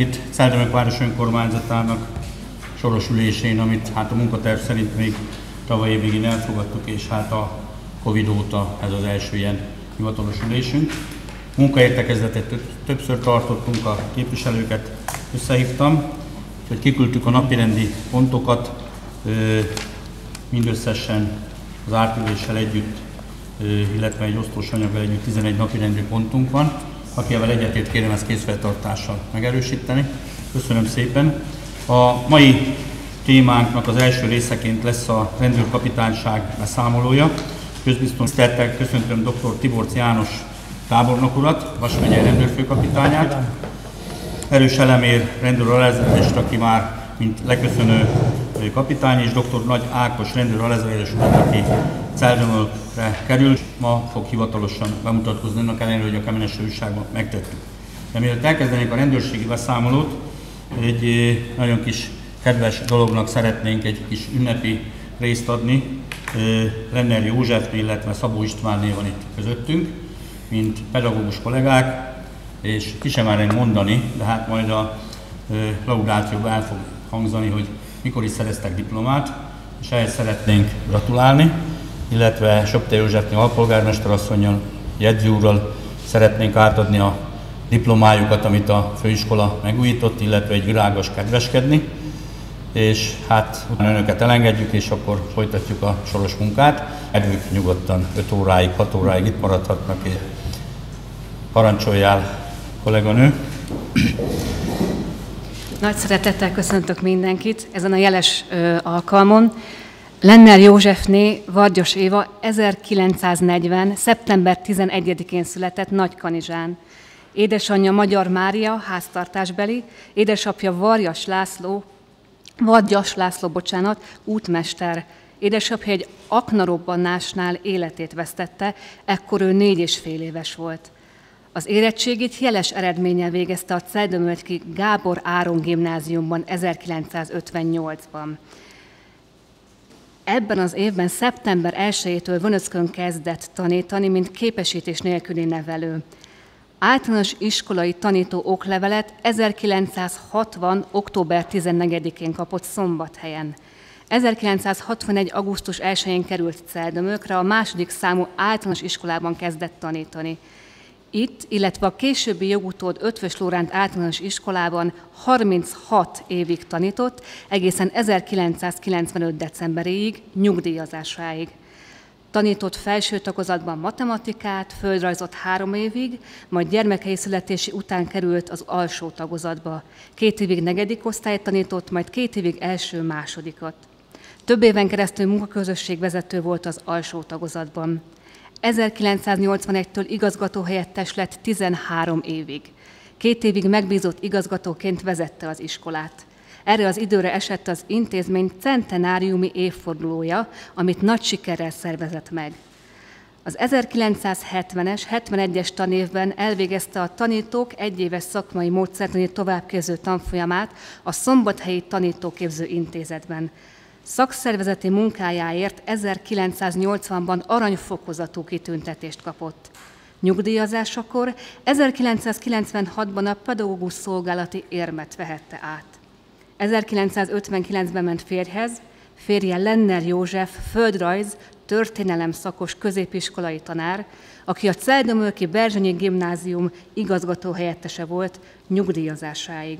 Itt Celdemek város önkormányzatának soros amit hát a munkaterv szerint még tavaly év végén elfogadtuk, és hát a Covid óta ez az első ilyen hivatalos ülésünk. Munkaértekezletet többször tartottunk, a képviselőket összehívtam, hogy kiküldtük a napirendi pontokat, mindösszesen az átüléssel együtt, illetve egy osztós anyaggal együtt 11 napirendi pontunk van. Aki ebben egyetért kérem ezt készfeltartással megerősíteni. Köszönöm szépen. A mai témánknak az első részeként lesz a rendőrkapitányság beszámolója. Közbiztonságtel köszöntöm dr. Tiborc János tábornok urat, Vas megye rendőrfőkapitányát. Erős Elemér rendőr aki már mint leköszönő kapitány, és dr. Nagy Ákos rendőr alezredes urat, aki Celdömölre kerül, ma fog hivatalosan bemutatkozni, annak ellenére, hogy a Kemenes újságban megtettük. De mielőtt elkezdenénk a rendőrségi beszámolót, egy nagyon kis kedves dolognak szeretnénk egy kis ünnepi részt adni. Lenner József, illetve Szabó Istvánné van itt közöttünk, mint pedagógus kollégák, és ki sem mondani, de hát majd a laudációban el fog hangzani, hogy mikor is szereztek diplomát, és ehhez szeretnénk gratulálni, illetve Sopte Józsefni alpolgármester asszonyon, jegyző úrral szeretnénk átadni a diplomájukat, amit a főiskola megújított, illetve egy virágos kedveskedni, és hát utána önöket elengedjük, és akkor folytatjuk a soros munkát. Edvük nyugodtan 5 óráig, 6 óráig itt maradhatnak, és parancsoljál, kolléganő. Nagy szeretettel köszöntök mindenkit ezen a jeles ö, alkalmon. Lenner Józsefné Vargyos Éva 1940. szeptember 11-én született Nagykanizsán. Édesanyja Magyar Mária, háztartásbeli, édesapja Varjas László, Vargyas László, bocsánat, útmester. Édesapja egy aknarobbanásnál életét vesztette, ekkor ő négy és fél éves volt. Az érettségét jeles eredménnyel végezte a Celdömöltki Gábor Áron gimnáziumban 1958-ban. Ebben az évben szeptember 1-től Vönöckön kezdett tanítani, mint képesítés nélküli nevelő. Általános iskolai tanító oklevelet 1960. október 14-én kapott Szombathelyen. 1961. augusztus 1-én került Celdömökre, a második számú általános iskolában kezdett tanítani. Itt, illetve a későbbi jogutód Ötvös Lóránt általános iskolában 36 évig tanított, egészen 1995. decemberéig, nyugdíjazásáig. Tanított felső tagozatban matematikát, földrajzot három évig, majd gyermekei születési után került az alsó tagozatba. Két évig negyedik osztályt tanított, majd két évig első-másodikat. Több éven keresztül munkaközösség vezető volt az alsó tagozatban. 1981-től igazgatóhelyettes lett 13 évig. Két évig megbízott igazgatóként vezette az iskolát. Erre az időre esett az intézmény centenáriumi évfordulója, amit nagy sikerrel szervezett meg. Az 1970-es, 71-es tanévben elvégezte a tanítók egyéves szakmai módszertani továbbképző tanfolyamát a Szombathelyi Tanítóképző Intézetben. Szakszervezeti munkájáért 1980-ban aranyfokozatú kitüntetést kapott. Nyugdíjazásakor 1996-ban a pedagógus szolgálati érmet vehette át. 1959-ben ment férjhez, férje Lenner József, földrajz, történelem szakos középiskolai tanár, aki a Celdomölki Berzsenyi Gimnázium igazgató helyettese volt nyugdíjazásáig.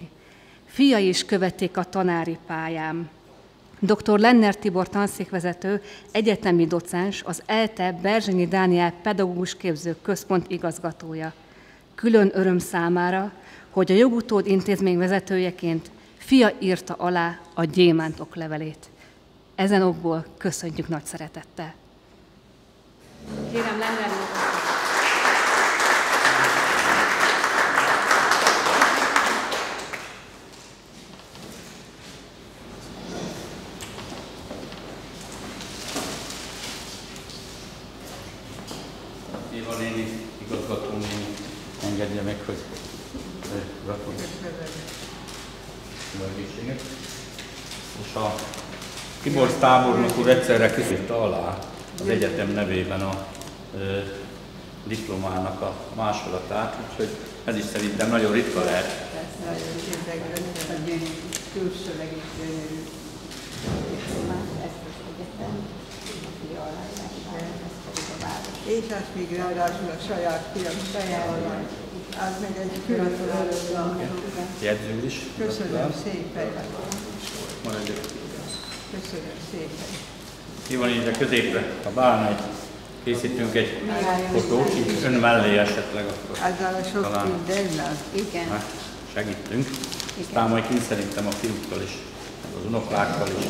Fiai is követték a tanári pályám. Dr. Lenner Tibor tanszékvezető, egyetemi docens, az ELTE Berzsenyi Dániel Pedagógus Képző Központ igazgatója. Külön öröm számára, hogy a jogutód intézmény vezetőjeként fia írta alá a gyémántok levelét. Ezen okból köszönjük nagy szeretettel. Kérem Lenner néni igazgató engedje meg, hogy gratuláljuk egészséget. És a Tiborz tábornok úr egyszerre között alá az egyetem nevében a diplomának a másolatát, úgyhogy ez is szerintem nagyon ritka lehet. Persze nagyon érdekes, a gyönyörű, külsőleg is gyönyörű diplomát, ezt az egyetem, aki aláírását, ez pedig a város. És azt még ráadásul a saját fiam saját, az meg egy külön Jegyző is. Köszönöm szépen. Köszönöm szépen. Mi van így a középre? Ha bárna egy készítünk egy fotót, így ön mellé esetleg, akkor Azzal a sok Talán. mindennel. Igen. hát, segítünk. Aztán majd kint szerintem a fiúkkal is, az unokákkal is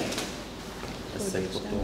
lesz egy fotó.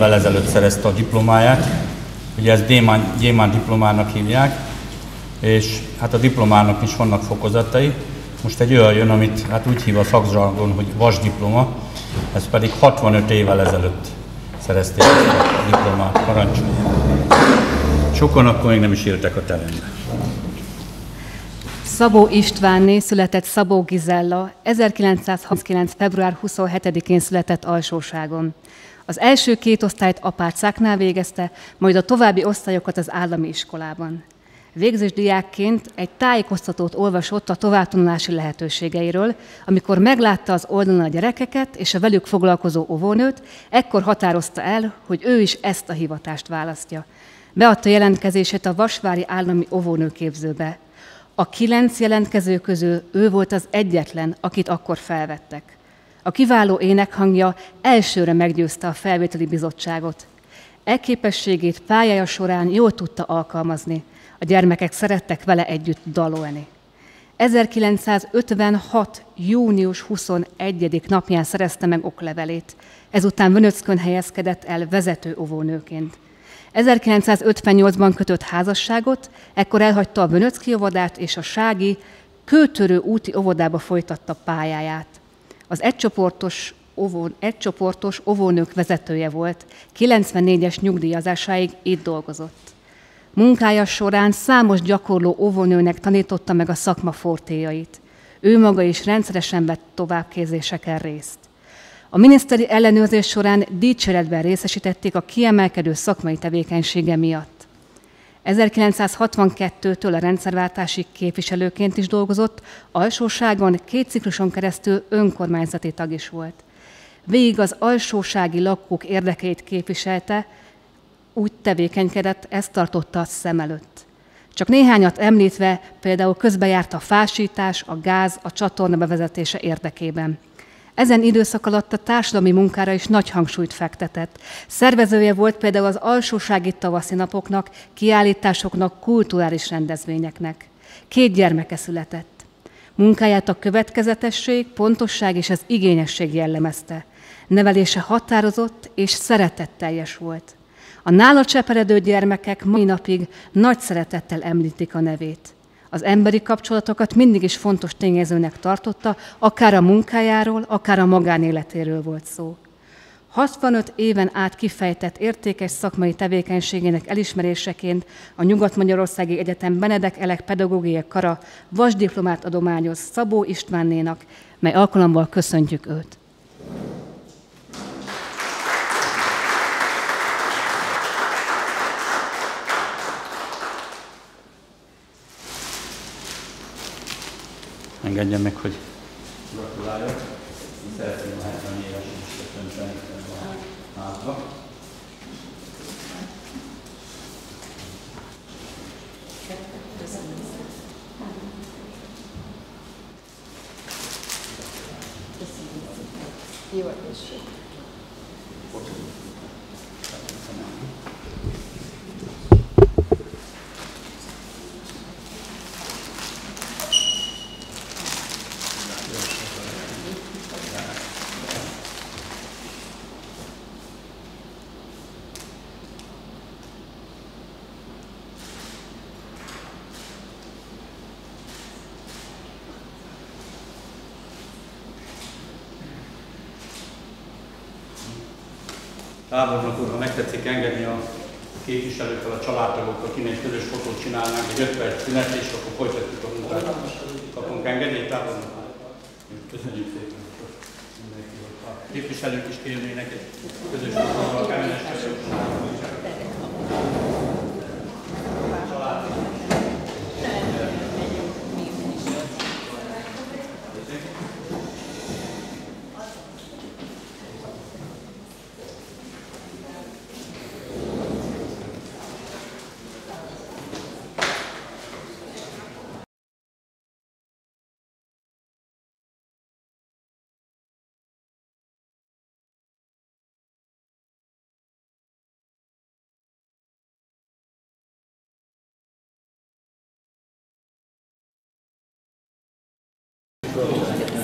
Évvel ezelőtt szerezte a diplomáját. Ugye ezt Gyémán, Gyémán diplomának hívják, és hát a diplomának is vannak fokozatai. Most egy olyan jön, amit hát úgy hív a szakzsargon, hogy vasdiploma, ez pedig 65 évvel ezelőtt szerezték ezt a diplomát, parancsolják. Sokan akkor még nem is éltek a teremben. Szabó Istvánné született Szabó Gizella, 1939. február 27-én született Alsóságon. Az első két osztályt apácáknál végezte, majd a további osztályokat az állami iskolában. Végzős diákként egy tájékoztatót olvasott a továbbtanulási lehetőségeiről, amikor meglátta az oldalon a gyerekeket és a velük foglalkozó óvónőt, ekkor határozta el, hogy ő is ezt a hivatást választja. Beadta jelentkezését a Vasvári Állami Óvónőképzőbe. A kilenc jelentkező közül ő volt az egyetlen, akit akkor felvettek. A kiváló énekhangja elsőre meggyőzte a felvételi bizottságot. E képességét pályája során jól tudta alkalmazni. A gyermekek szerettek vele együtt dalolni. 1956. június 21. napján szerezte meg oklevelét. Ezután Vönöckön helyezkedett el vezető óvónőként. 1958-ban kötött házasságot, ekkor elhagyta a Vönöcki óvodát és a Sági kőtörő úti óvodába folytatta pályáját. Az egycsoportos, óvó, egycsoportos óvónők vezetője volt, 94-es nyugdíjazásáig itt dolgozott. Munkája során számos gyakorló óvónőnek tanította meg a szakma fortéjait. Ő maga is rendszeresen vett továbbképzéseken részt. A miniszteri ellenőrzés során dicséretben részesítették a kiemelkedő szakmai tevékenysége miatt. 1962-től a rendszerváltási képviselőként is dolgozott, alsóságon két cikluson keresztül önkormányzati tag is volt. Végig az alsósági lakók érdekeit képviselte, úgy tevékenykedett, ezt tartotta a szem előtt. Csak néhányat említve, például közbejárt a fásítás, a gáz, a csatorna bevezetése érdekében. Ezen időszak alatt a társadalmi munkára is nagy hangsúlyt fektetett. Szervezője volt például az alsósági tavaszi napoknak, kiállításoknak, kulturális rendezvényeknek. Két gyermeke született. Munkáját a következetesség, pontosság és az igényesség jellemezte. Nevelése határozott és szeretetteljes volt. A nála cseperedő gyermekek mai napig nagy szeretettel említik a nevét. Az emberi kapcsolatokat mindig is fontos tényezőnek tartotta, akár a munkájáról, akár a magánéletéről volt szó. 65 éven át kifejtett értékes szakmai tevékenységének elismeréseként a Nyugat-Magyarországi Egyetem Benedek Elek Pedagógiai Kara vasdiplomát adományoz Szabó Istvánnénak, mely alkalommal köszöntjük őt. Engedje meg, hogy gratuláljak. Szeretném a 70 éves is köszönteni a házba. Jó tábornok úr, ha megtetszik engedni a képviselőkkel, a családtagokkal, kéne egy közös fotót csinálnánk, egy 5 perc szünet, és akkor folytatjuk a munkát. Kapunk engedélyt, tábornok Köszönjük szépen. A képviselők is kérnének egy közös fotóval,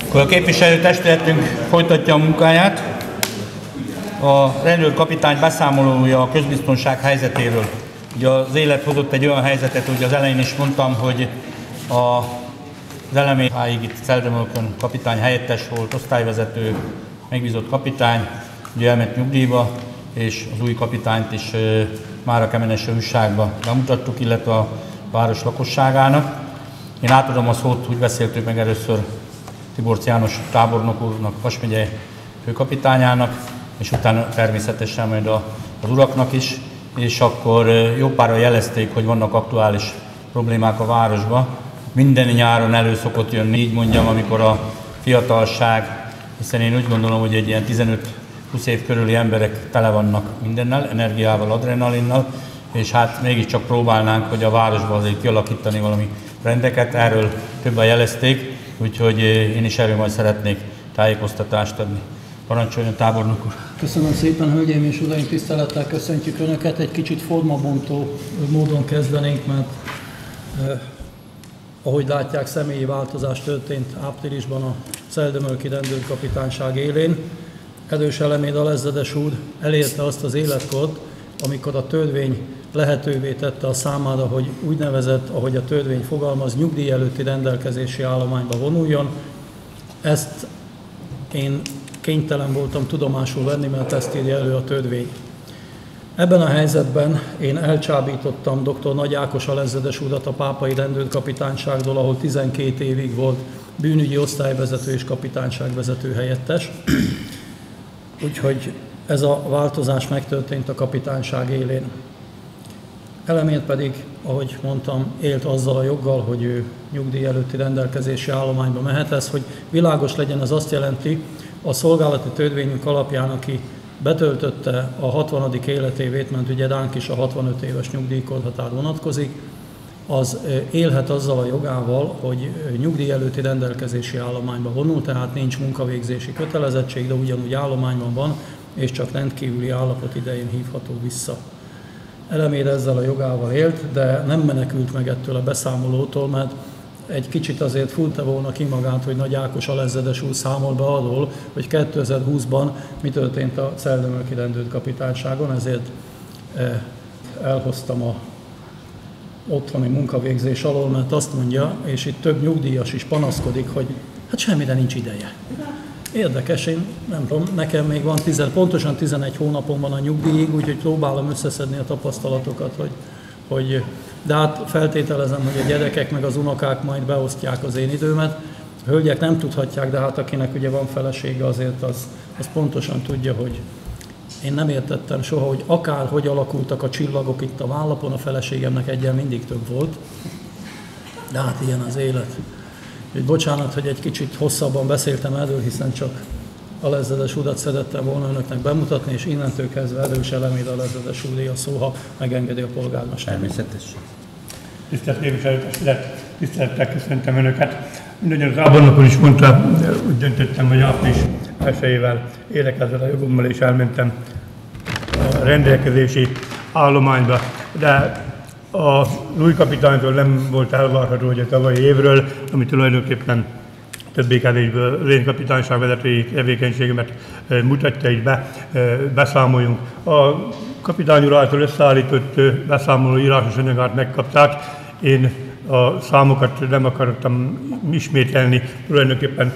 Akkor a képviselőtestületünk folytatja a munkáját. A rendőrkapitány beszámolója a közbiztonság helyzetéről. Ugye az élet hozott egy olyan helyzetet, hogy az elején is mondtam, hogy a, az eleméháig itt Szeldemölkön kapitány helyettes volt, osztályvezető, megbízott kapitány, ugye elment nyugdíjba, és az új kapitányt is már a Kemenes újságba bemutattuk, illetve a város lakosságának. Én átadom a szót, úgy beszéltük meg először Tibor János tábornok úrnak, Vas megye főkapitányának, és utána természetesen majd a, az uraknak is, és akkor jó pára jelezték, hogy vannak aktuális problémák a városban. Minden nyáron elő szokott jönni, így mondjam, amikor a fiatalság, hiszen én úgy gondolom, hogy egy ilyen 15-20 év körüli emberek tele vannak mindennel, energiával, adrenalinnal, és hát mégiscsak próbálnánk, hogy a városban azért kialakítani valami rendeket, erről többen jelezték, úgyhogy én is erről majd szeretnék tájékoztatást adni. Parancsoljon tábornok úr! Köszönöm szépen, hölgyeim és uraim, tisztelettel köszöntjük Önöket. Egy kicsit formabontó módon kezdenénk, mert eh, ahogy látják, személyi változás történt áprilisban a Szeldemölki rendőrkapitányság élén. Erős eleméd Alezzedes úr elérte azt az életkort, amikor a törvény lehetővé tette a számára, hogy úgynevezett, ahogy a törvény fogalmaz, nyugdíj előtti rendelkezési állományba vonuljon. Ezt én kénytelen voltam tudomásul venni, mert ezt írja elő a törvény. Ebben a helyzetben én elcsábítottam dr. Nagy Ákos Alezzedes urat a pápai rendőrkapitányságról, ahol 12 évig volt bűnügyi osztályvezető és kapitányságvezető helyettes. Úgyhogy ez a változás megtörtént a kapitányság élén. Elemét pedig, ahogy mondtam, élt azzal a joggal, hogy ő nyugdíj előtti rendelkezési állományba mehet. Ez, hogy világos legyen, ez azt jelenti, a szolgálati törvényünk alapján, aki betöltötte a 60. életévét, mert ugye ránk is a 65 éves nyugdíjkorhatár vonatkozik, az élhet azzal a jogával, hogy nyugdíj előtti rendelkezési állományba vonul, tehát nincs munkavégzési kötelezettség, de ugyanúgy állományban van, és csak rendkívüli állapot idején hívható vissza. Elemér ezzel a jogával élt, de nem menekült meg ettől a beszámolótól, mert egy kicsit azért fúrta volna ki magát, hogy Nagy Ákos Alezzedes úr számol be arról, hogy 2020-ban mi történt a Szeldömölki rendőrkapitányságon, ezért eh, elhoztam a otthoni munkavégzés alól, mert azt mondja, és itt több nyugdíjas is panaszkodik, hogy hát semmire nincs ideje. Érdekes, én nem tudom, nekem még van 10, pontosan 11 hónapom van a nyugdíjig, úgyhogy próbálom összeszedni a tapasztalatokat, hogy, hogy de hát feltételezem, hogy a gyerekek meg az unokák majd beosztják az én időmet. Hölgyek nem tudhatják, de hát akinek ugye van felesége, azért az, az pontosan tudja, hogy én nem értettem soha, hogy akár hogy alakultak a csillagok itt a vállapon, a feleségemnek egyen mindig több volt. De hát ilyen az élet. Úgyhogy bocsánat, hogy egy kicsit hosszabban beszéltem erről, hiszen csak a lezedes urat szerettem volna önöknek bemutatni, és innentől kezdve erős eleméd a lezedes úré a szó, ha megengedi a polgármester. Természetesen. Tisztelt képviselőtestület, tisztelettel köszöntöm Önöket. Mindegyen az ábornok is mondta, úgy döntöttem, hogy április elsőjével élek ezzel a jogommal, és elmentem a rendelkezési állományba. De a új kapitánytól nem volt elvárható, hogy a tavalyi évről, ami tulajdonképpen többé-kevésbé az kapitányság vezetői tevékenységemet mutatja, így be, beszámoljunk. A kapitány úr által összeállított beszámoló írásos anyagát megkapták. Én a számokat nem akartam ismételni, tulajdonképpen,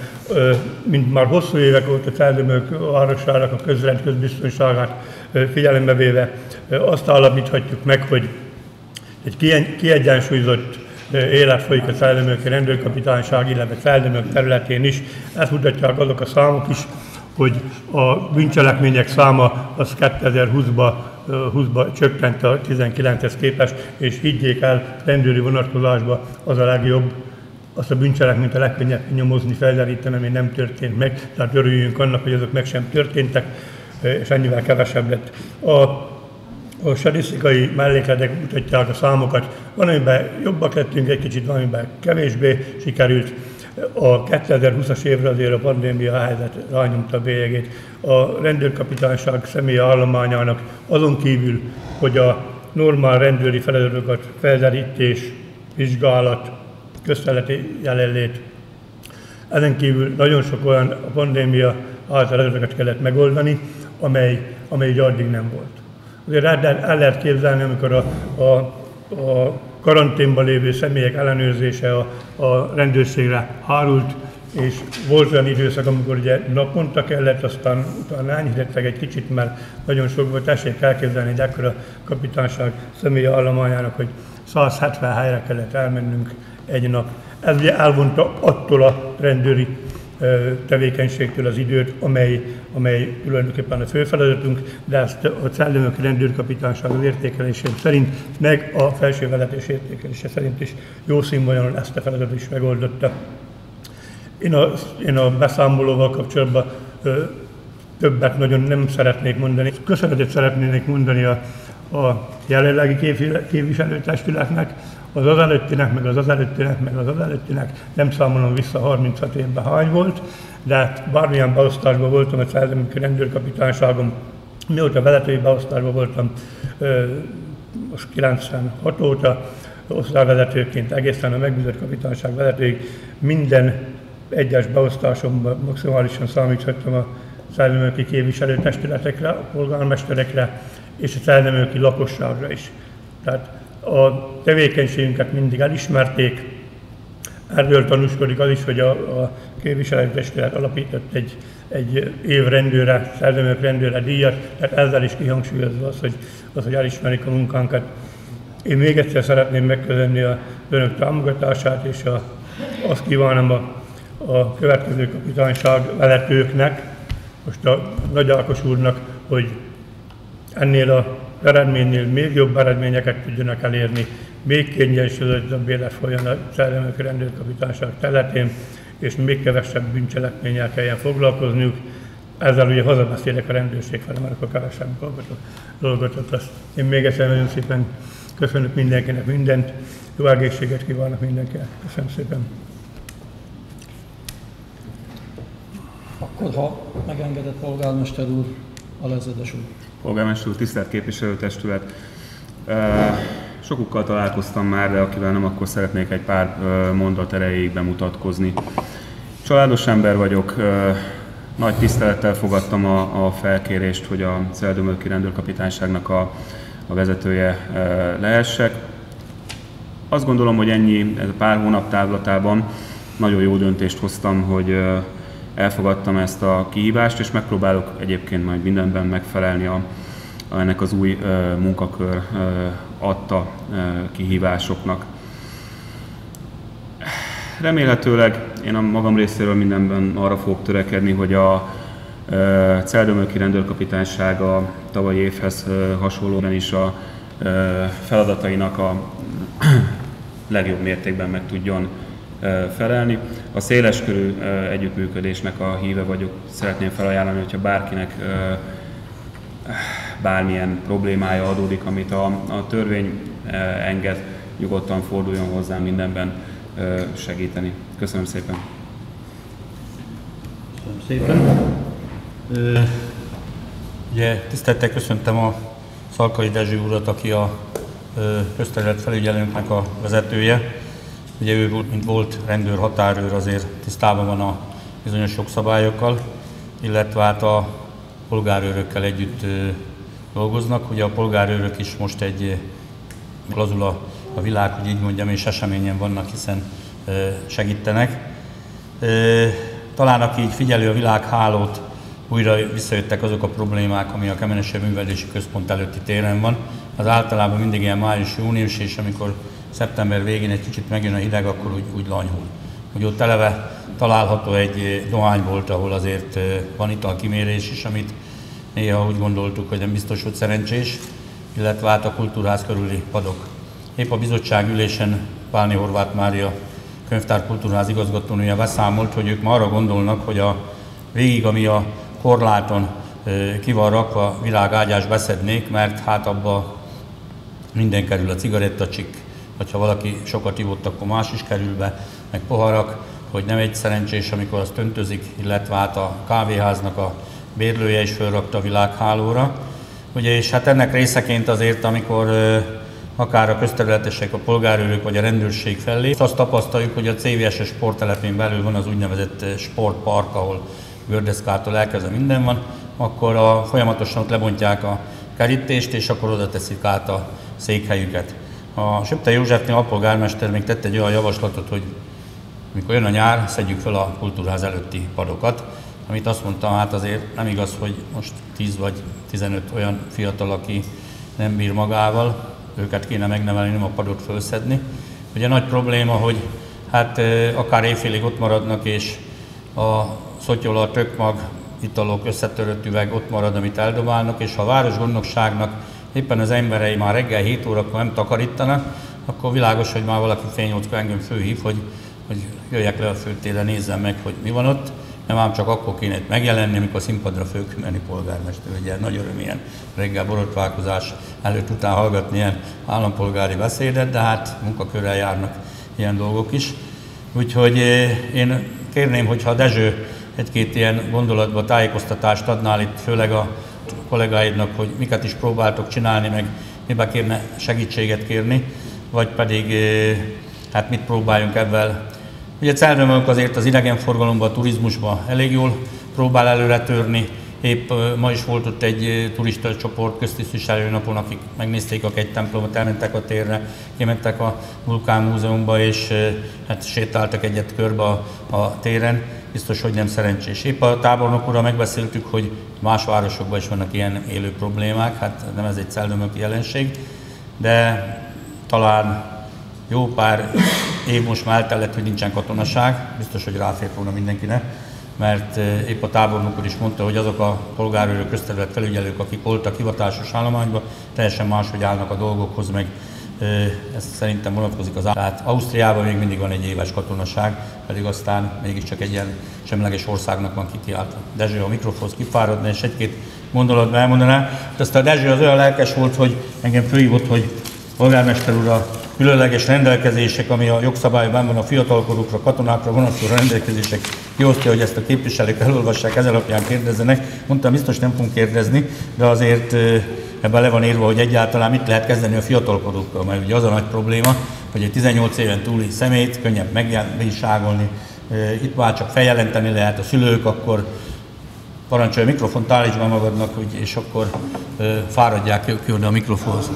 mint már hosszú évek óta Celdömök városának a közrend közbiztonságát figyelembe véve, azt állapíthatjuk meg, hogy egy kiegyensúlyozott élet folyik a Celdömöki rendőrkapitányság, illetve Celdömök területén is. Ezt mutatják azok a számok is, hogy a bűncselekmények száma az 2020-ban 20 csökkent a 19-hez képest, és higgyék el, rendőri vonatkozásban az a legjobb, azt a bűncselekményt a legkönnyebb nyomozni, felderíteni, ami nem történt meg, tehát örüljünk annak, hogy azok meg sem történtek, és ennyivel kevesebb lett. A a statisztikai mellékletek mutatják a számokat, van, amiben jobbak lettünk egy kicsit, van, amiben kevésbé sikerült. A 2020-as évre azért a pandémia helyzet rányomta a bélyegét. A rendőrkapitányság személyi állományának azon kívül, hogy a normál rendőri feladatokat, felderítés, vizsgálat, közteleti jelenlét, ezen kívül nagyon sok olyan a pandémia által kellett megoldani, amely, amely addig nem volt. Azért el lehet képzelni, amikor a, a, a karanténban lévő személyek ellenőrzése a, a rendőrségre hárult, és volt olyan időszak, amikor ugye naponta kellett, aztán utána enyhítettek egy kicsit, mert nagyon sok volt, tessék elképzelni egy ekkora kapitányság személyi állományának, hogy 170 helyre kellett elmennünk egy nap. Ez ugye elvonta attól a rendőri tevékenységtől az időt, amely, amely tulajdonképpen a fő feladatunk, de ezt a Cellemök rendőrkapitányság az értékelésém szerint, meg a felső vezetés értékelése szerint is jó színvonalon ezt a feladatot is megoldotta. Én a, én a beszámolóval kapcsolatban ö, többet nagyon nem szeretnék mondani. Köszönetet szeretnék mondani a, a jelenlegi képviselőtestületnek, az az előttinek, meg az az előttinek, meg az az előttinek, nem számolom vissza 36 évben hány volt, de hát bármilyen beosztásban voltam a Szellemi rendőrkapitányságom, mióta vezetői beosztásban voltam, most 96 óta, osztályvezetőként egészen a megbízott kapitányság vezetőig minden egyes beosztásomban maximálisan számíthattam a szellemőki képviselőtestületekre, a polgármesterekre és a szellemőki lakosságra is. Tehát a tevékenységünket mindig elismerték. Erről tanúskodik az is, hogy a, a képviselőtestület alapított egy, egy év rendőre, szerzőmök rendőre díjat, tehát ezzel is kihangsúlyozva az, hogy, az, hogy elismerik a munkánkat. Én még egyszer szeretném megköszönni a önök támogatását, és a, azt kívánom a, a következő kapitányság vezetőknek, most a Nagy Ákos úrnak, hogy ennél a eredménynél még jobb eredményeket tudjanak elérni, még kiegyensúlyozottabb élet folyjon a Szellemök rendőrkapitányság területén, és még kevesebb bűncselekménnyel kelljen foglalkozniuk. Ezzel ugye hazabeszélek a rendőrség felé, mert akkor kevesebb dolgot lesz. Én még egyszer nagyon szépen köszönök mindenkinek mindent, jó egészséget kívánok mindenkinek. Köszönöm szépen. Akkor, ha megengedett polgármester úr, a lezedes úr polgármester úr, tisztelt képviselőtestület. Sokukkal találkoztam már, de akivel nem, akkor szeretnék egy pár mondat erejéig bemutatkozni. Családos ember vagyok, nagy tisztelettel fogadtam a, a felkérést, hogy a Szeldömölki rendőrkapitányságnak a, a vezetője lehessek. Azt gondolom, hogy ennyi, ez a pár hónap távlatában nagyon jó döntést hoztam, hogy elfogadtam ezt a kihívást, és megpróbálok egyébként majd mindenben megfelelni a, a ennek az új uh, munkakör uh, adta uh, kihívásoknak. Remélhetőleg én a magam részéről mindenben arra fogok törekedni, hogy a Celdömölki rendőrkapitányság a tavalyi évhez hasonlóan is a feladatainak a legjobb mértékben meg tudjon felelni. A széleskörű együttműködésnek a híve vagyok. Szeretném felajánlani, hogyha bárkinek bármilyen problémája adódik, amit a, a törvény enged, nyugodtan forduljon hozzá mindenben segíteni. Köszönöm szépen! Köszönöm szépen! ugye tisztelettel köszöntem a Szalkai Dezső urat, aki a közterület felügyelőnknek a vezetője. Ugye ő, mint volt rendőr, határőr, azért tisztában van a bizonyos jogszabályokkal, illetve hát a polgárőrökkel együtt dolgoznak. Ugye a polgárőrök is most egy lazula a világ, hogy így mondjam, és eseményen vannak, hiszen segítenek. Talán aki így figyeli a világhálót, újra visszajöttek azok a problémák, ami a Kemenese Művelési Központ előtti téren van. Az általában mindig ilyen május-június, és amikor szeptember végén egy kicsit megjön a hideg, akkor úgy, úgy lanyhul. Hogy ott eleve található egy dohánybolt, ahol azért van italkimérés is, amit néha úgy gondoltuk, hogy nem biztos, hogy szerencsés, illetve hát a kultúrház körüli padok. Épp a bizottság ülésen Pálni Horváth Mária könyvtár kultúrház igazgatónője beszámolt, hogy ők ma arra gondolnak, hogy a végig, ami a korláton ki van rakva, világágyás beszednék, mert hát abba minden kerül a cigarettacsik, vagy ha valaki sokat ivott, akkor más is kerül be, meg poharak, hogy nem egy szerencsés, amikor azt öntözik, illetve hát a kávéháznak a bérlője is fölrakta a világhálóra. Ugye, és hát ennek részeként azért, amikor akár a közterületesek, a polgárőrök vagy a rendőrség felé, azt tapasztaljuk, hogy a CVS sporttelepén belül van az úgynevezett sportpark, ahol gördeszkától elkezdve minden van, akkor a, folyamatosan ott lebontják a kerítést, és akkor oda teszik át a székhelyüket. A Söpte Józsefnél a polgármester még tett egy olyan javaslatot, hogy mikor jön a nyár, szedjük fel a kultúrház előtti padokat, amit azt mondtam, hát azért nem igaz, hogy most 10 vagy 15 olyan fiatal, aki nem bír magával, őket kéne megnevelni, nem a padot felszedni. Ugye nagy probléma, hogy hát akár éjfélig ott maradnak, és a szotyola, tökmag, italok, összetörött üveg ott marad, amit eldobálnak, és ha a városgondnokságnak éppen az emberei már reggel 7 órakor nem takarítanak, akkor világos, hogy már valaki fél nyolckor engem főhív, hogy, hogy jöjjek le a főtére, nézzem meg, hogy mi van ott. Nem ám csak akkor kéne megjelenni, amikor színpadra fők menni polgármester. Ugye nagy öröm ilyen reggel borotválkozás előtt után hallgatni ilyen állampolgári beszédet, de hát munkakörrel járnak ilyen dolgok is. Úgyhogy eh, én kérném, hogyha a Dezső egy-két ilyen gondolatba tájékoztatást adnál itt, főleg a kollégáidnak, hogy miket is próbáltok csinálni, meg mibe kérne segítséget kérni, vagy pedig eh, hát mit próbáljunk ebben. Ugye Celrömök azért az idegenforgalomban, a turizmusban elég jól próbál előre törni, Épp ma is volt ott egy turista csoport köztisztviselő napon, akik megnézték a egy templomot, elmentek a térre, kimentek a Vulkán Múzeumba, és hát sétáltak egyet körbe a, a téren. Biztos, hogy nem szerencsés. Épp a tábornokúra megbeszéltük, hogy más városokban is vannak ilyen élő problémák, hát nem ez egy szellemöki jelenség, de talán jó pár év most már eltellett, hogy nincsen katonaság, biztos, hogy ráfért volna mindenkinek mert eh, épp a tábornok úr is mondta, hogy azok a polgárőrök, közterület felügyelők, akik voltak hivatásos állományban, teljesen máshogy állnak a dolgokhoz, meg ez szerintem vonatkozik az Tehát Ausztriában még mindig van egy éves katonaság, pedig aztán mégiscsak egy ilyen semleges országnak van kikiáltva. Dezső a mikrofonhoz kifáradna, és egy-két gondolatban elmondaná. De aztán Dezső az olyan lelkes volt, hogy engem főhívott, hogy polgármester úr a különleges rendelkezések, ami a jogszabályban van a fiatalkorúkra, katonákra vonatkozó rendelkezések kiosztja, hogy ezt a képviselők elolvassák, ez alapján kérdezzenek. Mondtam, biztos nem fogunk kérdezni, de azért ebben le van írva, hogy egyáltalán mit lehet kezdeni a fiatalkorúkkal, mert ugye az a nagy probléma, hogy egy 18 éven túli szemét könnyebb megbízságolni, itt már csak feljelenteni lehet a szülők, akkor parancsolja a mikrofont, állítsd magadnak, és akkor fáradják ki oda a mikrofonhoz.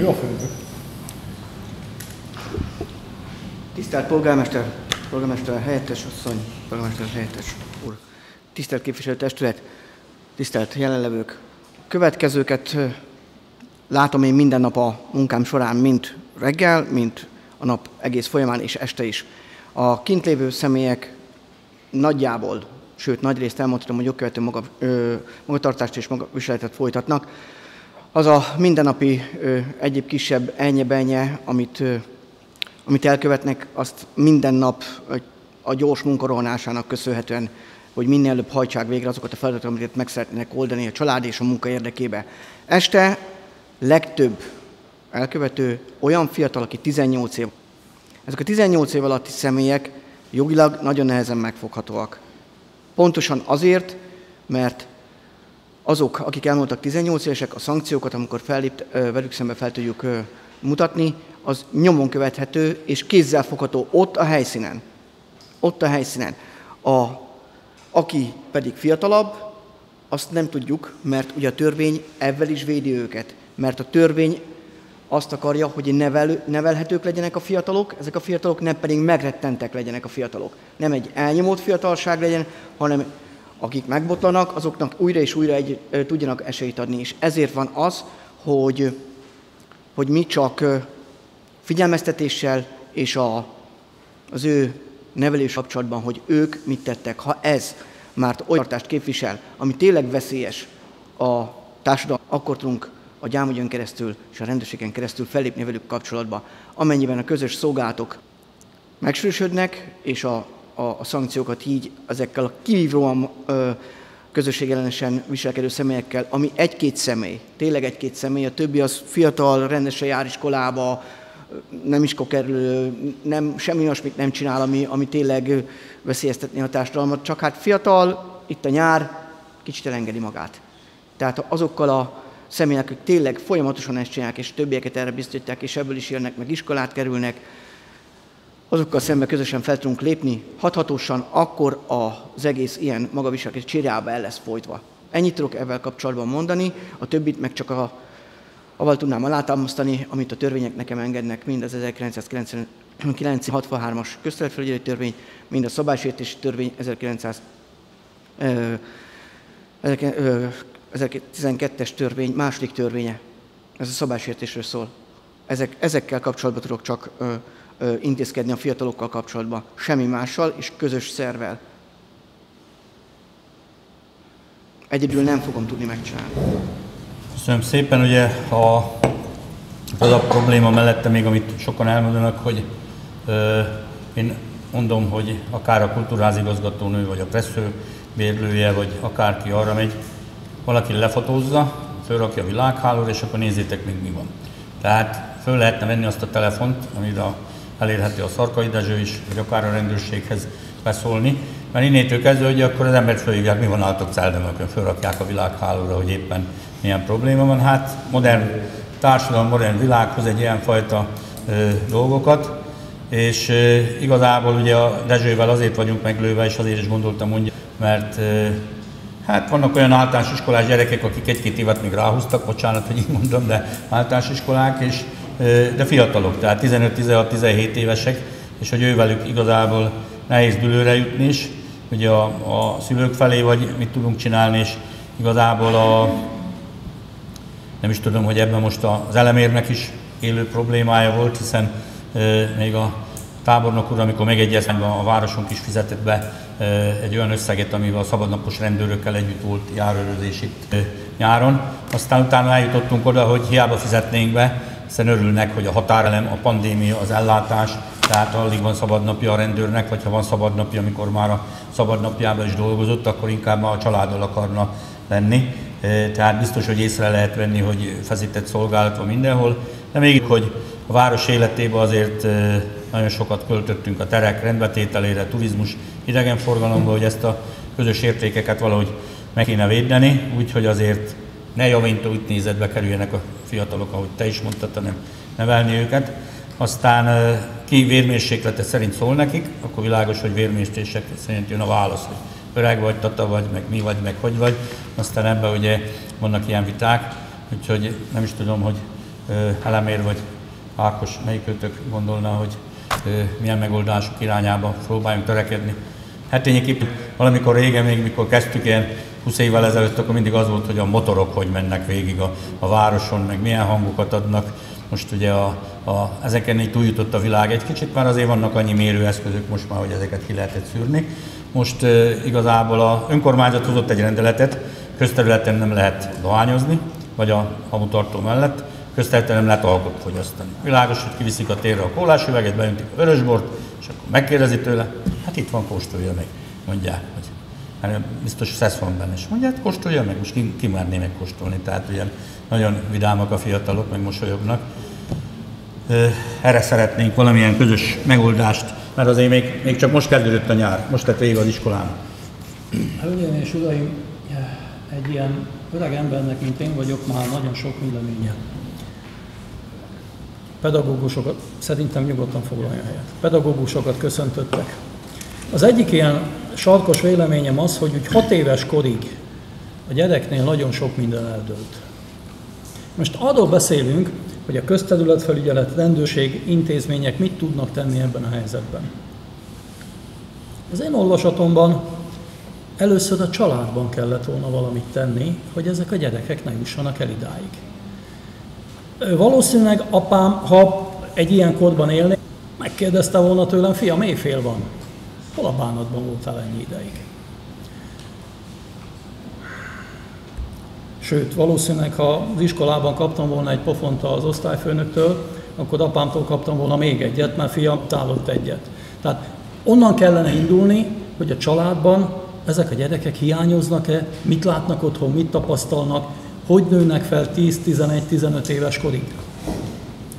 Jó. Tisztelt polgármester, polgármester helyettes asszony, polgármester helyettes úr, tisztelt képviselőtestület, tisztelt jelenlevők. Következőket látom én minden nap a munkám során, mint reggel, mint a nap egész folyamán és este is. A kint lévő személyek nagyjából, sőt nagy részt elmondhatom, hogy jogkövető maga, ö, magatartást és magaviseletet folytatnak az a mindennapi ö, egyéb kisebb ennye amit, ö, amit elkövetnek, azt minden nap a gyors munkarohanásának köszönhetően, hogy minél előbb hajtsák végre azokat a feladatokat, amiket meg szeretnének oldani a család és a munka érdekébe. Este legtöbb elkövető olyan fiatal, aki 18 év. Ezek a 18 év alatti személyek jogilag nagyon nehezen megfoghatóak. Pontosan azért, mert azok, akik elmondtak 18 évesek, a szankciókat, amikor fellép, velük szembe fel tudjuk mutatni, az nyomon követhető és kézzel fogható ott a helyszínen. Ott a helyszínen. A, aki pedig fiatalabb, azt nem tudjuk, mert ugye a törvény ebben is védi őket. Mert a törvény azt akarja, hogy nevel, nevelhetők legyenek a fiatalok, ezek a fiatalok nem pedig megrettentek legyenek a fiatalok. Nem egy elnyomott fiatalság legyen, hanem akik megbotlanak, azoknak újra és újra egy, tudjanak esélyt adni. És ezért van az, hogy, hogy mi csak figyelmeztetéssel és a, az ő nevelés kapcsolatban, hogy ők mit tettek. Ha ez már olyan tartást képvisel, ami tényleg veszélyes a társadalom, akkor tudunk a gyámügyön keresztül és a rendőrségen keresztül fellépni velük kapcsolatba, amennyiben a közös szolgálatok megsősödnek, és a, a, a szankciókat így ezekkel a kivívóan ö, közösségellenesen viselkedő személyekkel, ami egy-két személy, tényleg egy-két személy, a többi az fiatal, rendesen jár iskolába, nem is kokerül, nem, semmi olyasmit nem csinál, ami, ami tényleg veszélyeztetni a társadalmat, csak hát fiatal, itt a nyár, kicsit elengedi magát. Tehát azokkal a személyek, akik tényleg folyamatosan ezt csinálják, és többieket erre biztosítják, és ebből is jönnek, meg iskolát kerülnek, azokkal szemben közösen fel tudunk lépni, hathatósan, akkor az egész ilyen magaviselkedés csirjába el lesz folytva. Ennyit tudok ebben kapcsolatban mondani, a többit meg csak a, avval tudnám alátámasztani, amit a törvények nekem engednek, mind az 1963-as közteletfelügyelő törvény, mind a szabálysértési törvény 1900, 2012-es törvény második törvénye. Ez a szabálysértésről szól. Ezek, ezekkel kapcsolatban tudok csak ö, ö, intézkedni a fiatalokkal kapcsolatban. Semmi mással és közös szervel. Egyedül nem fogom tudni megcsinálni. Köszönöm szépen. Ugye a, az a probléma mellette még, amit sokan elmondanak, hogy ö, én mondom, hogy akár a kultúrházigazgatónő, vagy a pressző bérlője, vagy akárki arra megy, valaki lefotózza, fölrakja a világhálóra, és akkor nézzétek még mi van. Tehát föl lehetne venni azt a telefont, amire elérhető a Szarkai Dezső is, vagy akár a rendőrséghez beszólni, mert innétől kezdve, hogy akkor az embert fölhívják, mi van állatok celdemökön, fölrakják a világhálóra, hogy éppen milyen probléma van. Hát modern társadalom, modern világhoz egy ilyenfajta ö, dolgokat, és igazából ugye a Dezsővel azért vagyunk meglőve, és azért is gondoltam mondja, mert Hát vannak olyan általános iskolás gyerekek, akik egy-két évet még ráhúztak, bocsánat, hogy így mondom, de általános iskolák, és, de fiatalok, tehát 15-16-17 évesek, és hogy ővelük igazából nehéz dülőre jutni is, ugye a, a szülők felé, vagy mit tudunk csinálni, és igazából a, nem is tudom, hogy ebben most az elemérnek is élő problémája volt, hiszen még a tábornok úr, amikor megegyeztem, a városunk is fizetett be egy olyan összeget, amivel a szabadnapos rendőrökkel együtt volt járőrözés itt nyáron. Aztán utána eljutottunk oda, hogy hiába fizetnénk be, hiszen örülnek, hogy a határelem, a pandémia, az ellátás, tehát alig van szabadnapja a rendőrnek, vagy ha van szabadnapja, amikor már a szabadnapjában is dolgozott, akkor inkább a családdal akarna lenni. Tehát biztos, hogy észre lehet venni, hogy feszített szolgálat van mindenhol, de még hogy a város életében azért nagyon sokat költöttünk a terek rendbetételére, turizmus, idegenforgalomba, hogy ezt a közös értékeket valahogy meg kéne védeni, úgyhogy azért ne javintó nézetbe kerüljenek a fiatalok, ahogy te is mondtad, hanem nevelni őket. Aztán ki vérmérséklete szerint szól nekik, akkor világos, hogy vérmérséklete szerint jön a válasz, hogy öreg vagy, tata vagy, meg mi vagy, meg hogy vagy. Aztán ebben ugye vannak ilyen viták, úgyhogy nem is tudom, hogy Elemér vagy Ákos melyikőtök gondolna, hogy milyen megoldások irányába próbáljunk törekedni. Hát tényleg valamikor régen, még mikor kezdtük ilyen 20 évvel ezelőtt, akkor mindig az volt, hogy a motorok hogy mennek végig a, a városon, meg milyen hangokat adnak. Most ugye a, a, ezeken így túljutott a világ egy kicsit, már azért vannak annyi mérőeszközök most már, hogy ezeket ki lehetett szűrni. Most igazából a önkormányzat hozott egy rendeletet, közterületen nem lehet dohányozni, vagy a hamutartó mellett, közterületen nem lehet alkot fogyasztani. Világos, hogy kiviszik a térre a kólás üveget, beöntik a vörösbort, és akkor megkérdezi tőle, hát itt van, kóstolja meg, mondják. Hogy, hát biztos szesz van benne, és mondja, hát kóstolja meg, most ki, ki merné megkóstolni, tehát ugye nagyon vidámak a fiatalok, meg mosolyognak. Erre szeretnénk valamilyen közös megoldást, mert azért még, még csak most kezdődött a nyár, most lett vége az iskolán. Hölgyeim és uraim, egy ilyen öreg embernek, mint én vagyok, már nagyon sok véleménye pedagógusokat, szerintem nyugodtan foglalja helyet, pedagógusokat köszöntöttek. Az egyik ilyen sarkos véleményem az, hogy úgy hat éves korig a gyereknél nagyon sok minden eldőlt. Most arról beszélünk, hogy a közterületfelügyelet, rendőrség, intézmények mit tudnak tenni ebben a helyzetben. Az én olvasatomban először a családban kellett volna valamit tenni, hogy ezek a gyerekek ne jussanak el idáig. Valószínűleg apám, ha egy ilyen korban élné, megkérdezte volna tőlem, fiam, éjfél van. Hol a bánatban voltál ennyi ideig? Sőt, valószínűleg, ha az iskolában kaptam volna egy pofont az osztályfőnöktől, akkor apámtól kaptam volna még egyet, mert fiam tálott egyet. Tehát onnan kellene indulni, hogy a családban ezek a gyerekek hiányoznak-e, mit látnak otthon, mit tapasztalnak, hogy nőnek fel 10-11-15 éves korig.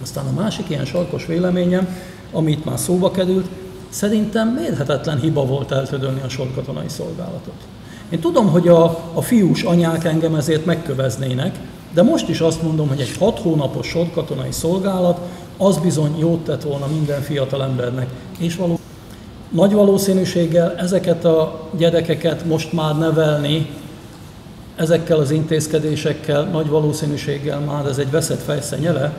Aztán a másik ilyen sarkos véleményem, amit már szóba került, szerintem mérhetetlen hiba volt eltödölni a sorkatonai szolgálatot. Én tudom, hogy a, a fiús anyák engem ezért megköveznének, de most is azt mondom, hogy egy hat hónapos sorkatonai szolgálat az bizony jót tett volna minden fiatal embernek. És való, nagy valószínűséggel ezeket a gyerekeket most már nevelni ezekkel az intézkedésekkel nagy valószínűséggel már ez egy veszett fejszenyele,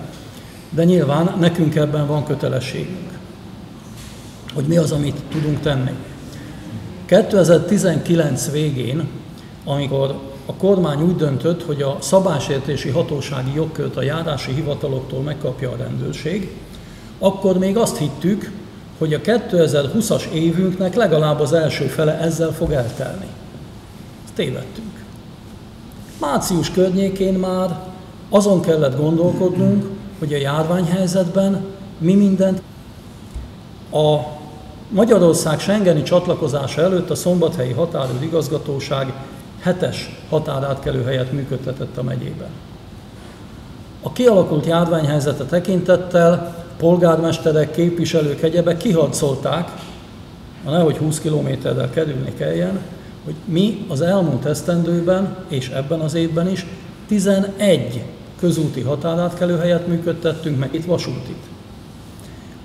de nyilván nekünk ebben van kötelességünk, hogy mi az, amit tudunk tenni. 2019 végén, amikor a kormány úgy döntött, hogy a szabásértési hatósági jogkört a járási hivataloktól megkapja a rendőrség, akkor még azt hittük, hogy a 2020-as évünknek legalább az első fele ezzel fog eltelni. Ezt tévedtünk. Március környékén már azon kellett gondolkodnunk, hogy a járványhelyzetben mi mindent a Magyarország Schengeni csatlakozása előtt a Szombathelyi Határőr Igazgatóság hetes határátkelő helyet működtetett a megyében. A kialakult járványhelyzete tekintettel polgármesterek, képviselők, egyebek kiharcolták, ha nehogy 20 kilométerrel kerülni kelljen, hogy mi az elmúlt esztendőben és ebben az évben is 11 közúti határátkelő helyet működtettünk, meg itt vasútit.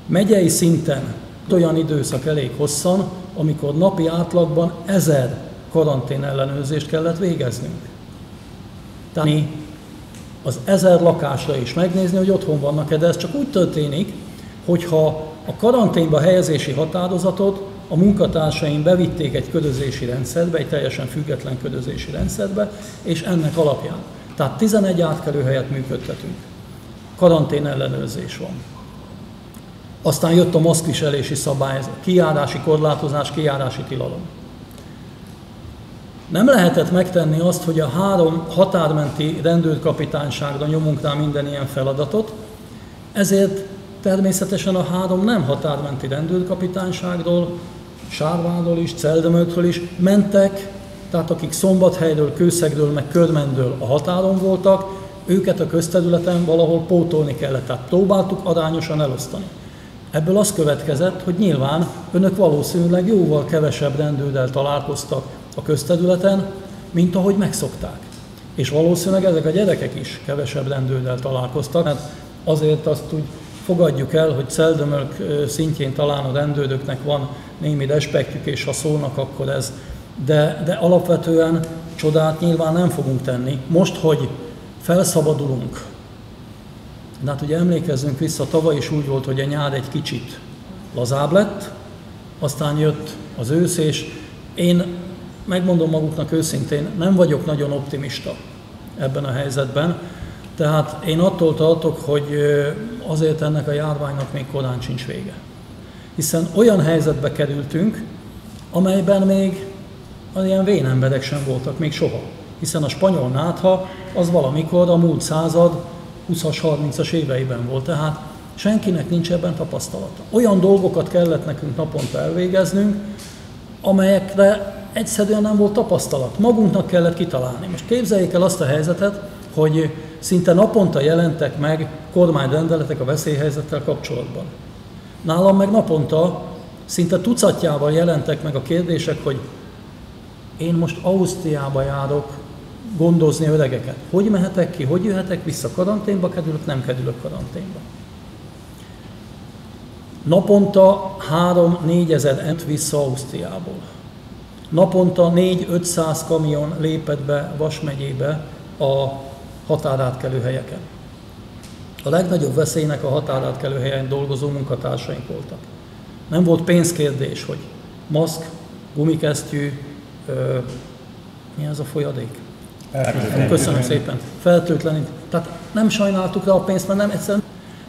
Megyei szinten olyan időszak elég hosszan, amikor napi átlagban ezer karantén ellenőrzést kellett végeznünk. Tehát mi az ezer lakásra is megnézni, hogy otthon vannak-e, de ez csak úgy történik, hogyha a karanténba helyezési határozatot a munkatársaim bevitték egy ködözési rendszerbe, egy teljesen független ködözési rendszerbe, és ennek alapján. Tehát 11 átkelőhelyet működtetünk. Karantén ellenőrzés van. Aztán jött a maszkviselési szabály, kijárási korlátozás, kijárási tilalom. Nem lehetett megtenni azt, hogy a három határmenti rendőrkapitányságra nyomunk rá minden ilyen feladatot, ezért természetesen a három nem határmenti rendőrkapitányságról, Sárváról is, Celdemöltről is mentek, tehát akik Szombathelyről, Kőszegről, meg Körmendől a határon voltak, őket a közterületen valahol pótolni kellett, tehát próbáltuk arányosan elosztani. Ebből az következett, hogy nyilván önök valószínűleg jóval kevesebb rendőrrel találkoztak a közterületen, mint ahogy megszokták. És valószínűleg ezek a gyerekek is kevesebb rendőrrel találkoztak, mert azért azt úgy fogadjuk el, hogy Szeldömölk szintjén talán a rendőröknek van némi respektjük, és ha szólnak, akkor ez. De, de alapvetően csodát nyilván nem fogunk tenni. Most, hogy felszabadulunk, de hát ugye emlékezzünk vissza, tavaly is úgy volt, hogy a nyár egy kicsit lazább lett, aztán jött az ősz, és én megmondom maguknak őszintén, nem vagyok nagyon optimista ebben a helyzetben, tehát én attól tartok, hogy azért ennek a járványnak még korán sincs vége. Hiszen olyan helyzetbe kerültünk, amelyben még az ilyen vén emberek sem voltak még soha. Hiszen a spanyol nátha az valamikor a múlt század 20-as, 30-as éveiben volt, tehát senkinek nincs ebben tapasztalata. Olyan dolgokat kellett nekünk naponta elvégeznünk, amelyekre egyszerűen nem volt tapasztalat. Magunknak kellett kitalálni. Most képzeljék el azt a helyzetet, hogy szinte naponta jelentek meg kormányrendeletek a veszélyhelyzettel kapcsolatban. Nálam meg naponta szinte tucatjával jelentek meg a kérdések, hogy én most Ausztriába járok gondozni öregeket. Hogy mehetek ki, hogy jöhetek vissza karanténba, kerülök, nem kerülök karanténba. Naponta 3-4 ezer ent vissza Ausztriából. Naponta 4-500 kamion lépett be Vas megyébe a határátkelő helyeken. A legnagyobb veszélynek a határátkelő helyen dolgozó munkatársaink voltak. Nem volt pénzkérdés, hogy maszk, gumikesztyű, ö, mi ez a folyadék? Köszönöm szépen. Feltőtlenít. Tehát nem sajnáltuk rá a pénzt, mert nem egyszerűen.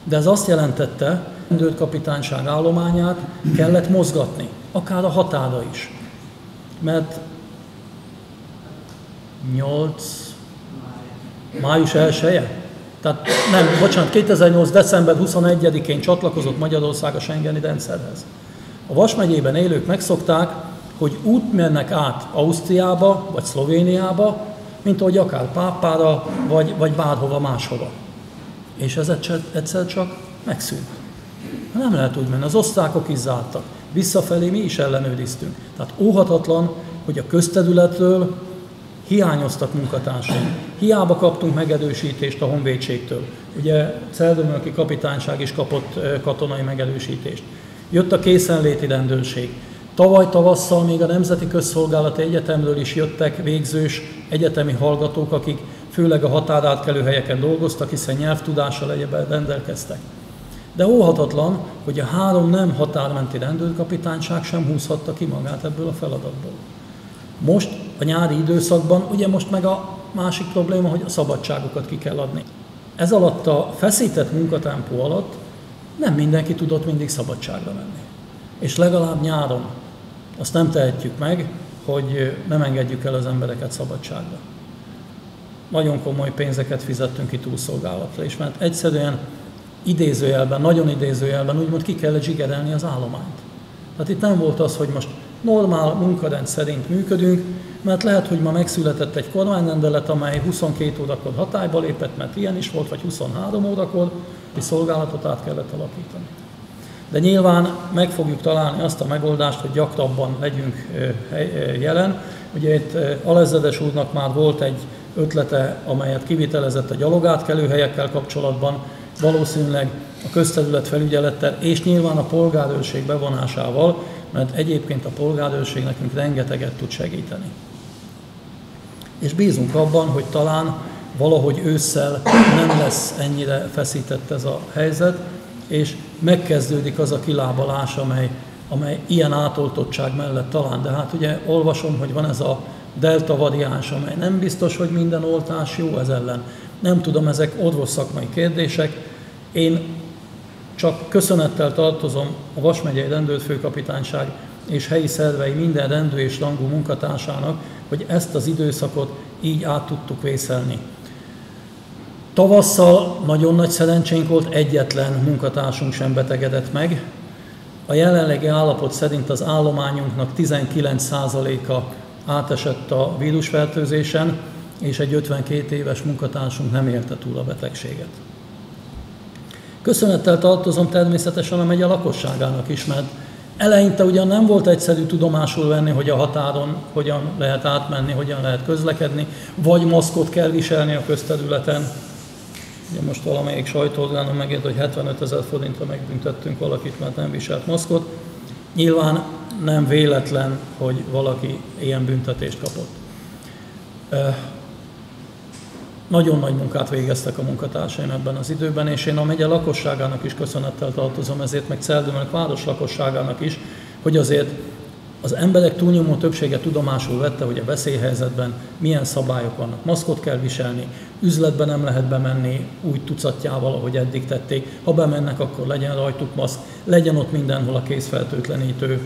De ez azt jelentette, a kapitányság állományát kellett mozgatni, akár a határa is. Mert 8, május 1 -e? Tehát nem, bocsánat, 2008. december 21-én csatlakozott Magyarország a Schengeni rendszerhez. A Vas megyében élők megszokták, hogy út mennek át Ausztriába vagy Szlovéniába, mint ahogy akár Pápára, vagy, vagy bárhova máshova. És ez egyszer csak megszűnt. Nem lehet úgy menni. Az osztrákok is zártak. Visszafelé mi is ellenőriztünk. Tehát óhatatlan, hogy a közterületről hiányoztak munkatársaink. Hiába kaptunk megerősítést a honvédségtől. Ugye Celdömölki kapitányság is kapott katonai megerősítést. Jött a készenléti rendőrség. Tavaly tavasszal még a Nemzeti Közszolgálati Egyetemről is jöttek végzős egyetemi hallgatók, akik főleg a határátkelő helyeken dolgoztak, hiszen nyelvtudással egyebben rendelkeztek. De óhatatlan, hogy a három nem határmenti rendőrkapitányság sem húzhatta ki magát ebből a feladatból. Most a nyári időszakban, ugye most meg a másik probléma, hogy a szabadságokat ki kell adni. Ez alatt a feszített munkatempó alatt nem mindenki tudott mindig szabadságra menni. És legalább nyáron azt nem tehetjük meg, hogy nem engedjük el az embereket szabadságra. Nagyon komoly pénzeket fizettünk ki túlszolgálatra is, mert egyszerűen idézőjelben, nagyon idézőjelben úgymond ki kellett zsigerelni az állományt. Tehát itt nem volt az, hogy most normál munkarend szerint működünk, mert lehet, hogy ma megszületett egy kormányrendelet, amely 22 órakor hatályba lépett, mert ilyen is volt, vagy 23 órakor, és szolgálatot át kellett alakítani. De nyilván meg fogjuk találni azt a megoldást, hogy gyakrabban legyünk jelen. Ugye itt Alezedes úrnak már volt egy ötlete, amelyet kivitelezett a gyalogátkelő helyekkel kapcsolatban, valószínűleg a közterület felügyelettel és nyilván a polgárőrség bevonásával, mert egyébként a polgárőrség nekünk rengeteget tud segíteni. És bízunk abban, hogy talán valahogy ősszel nem lesz ennyire feszített ez a helyzet, és megkezdődik az a kilábalás, amely, amely ilyen átoltottság mellett talán. De hát ugye olvasom, hogy van ez a delta variáns, amely nem biztos, hogy minden oltás jó ez ellen. Nem tudom, ezek orvos szakmai kérdések. Én csak köszönettel tartozom a Vas megyei rendőrfőkapitányság és helyi szervei minden rendő és rangú munkatársának, hogy ezt az időszakot így át tudtuk vészelni. Tavasszal nagyon nagy szerencsénk volt, egyetlen munkatársunk sem betegedett meg. A jelenlegi állapot szerint az állományunknak 19%-a átesett a vírusfertőzésen, és egy 52 éves munkatársunk nem élte túl a betegséget. Köszönettel tartozom természetesen a megye lakosságának is, mert eleinte ugyan nem volt egyszerű tudomásul venni, hogy a határon hogyan lehet átmenni, hogyan lehet közlekedni, vagy maszkot kell viselni a közterületen. Ugye most valamelyik sajtóorgánon megért, hogy 75 ezer forintra megbüntettünk valakit, mert nem viselt maszkot. Nyilván nem véletlen, hogy valaki ilyen büntetést kapott. Nagyon nagy munkát végeztek a munkatársaim ebben az időben, és én a megye lakosságának is köszönettel tartozom, ezért meg Celdőmök város lakosságának is, hogy azért az emberek túlnyomó többsége tudomásul vette, hogy a veszélyhelyzetben milyen szabályok vannak. Maszkot kell viselni, üzletbe nem lehet bemenni úgy tucatjával, ahogy eddig tették. Ha bemennek, akkor legyen rajtuk maszk, legyen ott mindenhol a készfertőtlenítő.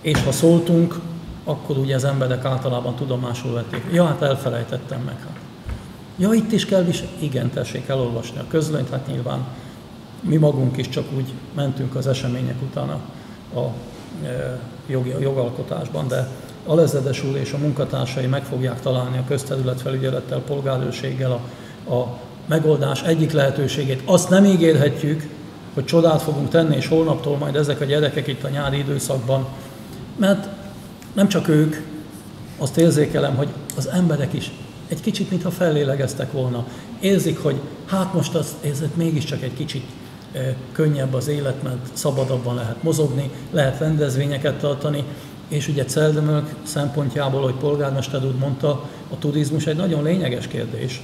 És ha szóltunk, akkor ugye az emberek általában tudomásul vették. Ja, hát elfelejtettem meg. Hát. Ja, itt is kell viselni. Igen, tessék elolvasni a közlönyt, hát nyilván mi magunk is csak úgy mentünk az események után a, a e, jogi, jogalkotásban, de Alezedes úr és a munkatársai meg fogják találni a közterületfelügyelettel, polgárőrséggel a, a megoldás egyik lehetőségét. Azt nem ígérhetjük, hogy csodát fogunk tenni, és holnaptól majd ezek a gyerekek itt a nyári időszakban, mert nem csak ők, azt érzékelem, hogy az emberek is egy kicsit, mintha fellélegeztek volna. Érzik, hogy hát most az érzett mégiscsak egy kicsit könnyebb az élet, mert szabadabban lehet mozogni, lehet rendezvényeket tartani, és ugye Celdömök szempontjából, hogy polgármester úr mondta, a turizmus egy nagyon lényeges kérdés.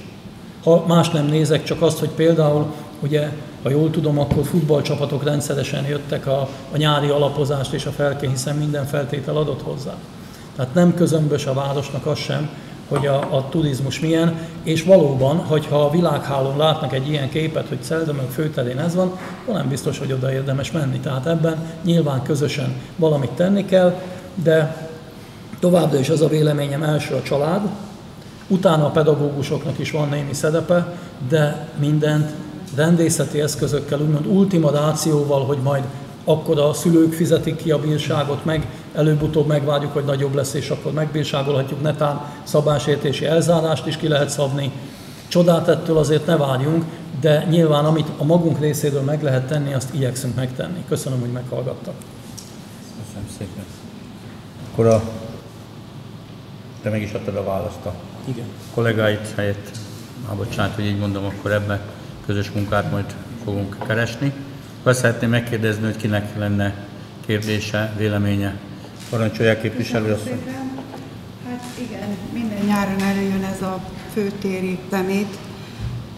Ha más nem nézek, csak azt, hogy például, ugye, ha jól tudom, akkor futballcsapatok rendszeresen jöttek a, a nyári alapozást és a felké, hiszen minden feltétel adott hozzá. Tehát nem közömbös a városnak az sem, hogy a, a turizmus milyen, és valóban, hogyha a világhálón látnak egy ilyen képet, hogy Szeldömök főterén ez van, akkor nem biztos, hogy oda érdemes menni. Tehát ebben nyilván közösen valamit tenni kell, de továbbra is az a véleményem első a család, utána a pedagógusoknak is van némi szerepe, de mindent rendészeti eszközökkel, úgymond ultimadációval, hogy majd akkor a szülők fizetik ki a bírságot, meg előbb-utóbb megvárjuk, hogy nagyobb lesz, és akkor megbírságolhatjuk, netán szabásértési elzárást is ki lehet szabni. Csodát ettől azért ne várjunk, de nyilván amit a magunk részéről meg lehet tenni, azt igyekszünk megtenni. Köszönöm, hogy meghallgattak. Köszönöm szépen. Akkor a... Te meg is adtad a választ a Igen. kollégáit helyett. Ah, bocsánat, hogy így mondom, akkor ebben közös munkát majd fogunk keresni. Azt szeretném megkérdezni, hogy kinek lenne kérdése, véleménye. Parancsolják képviselő asszony. Hát igen, minden nyáron előjön ez a főtéri szemét,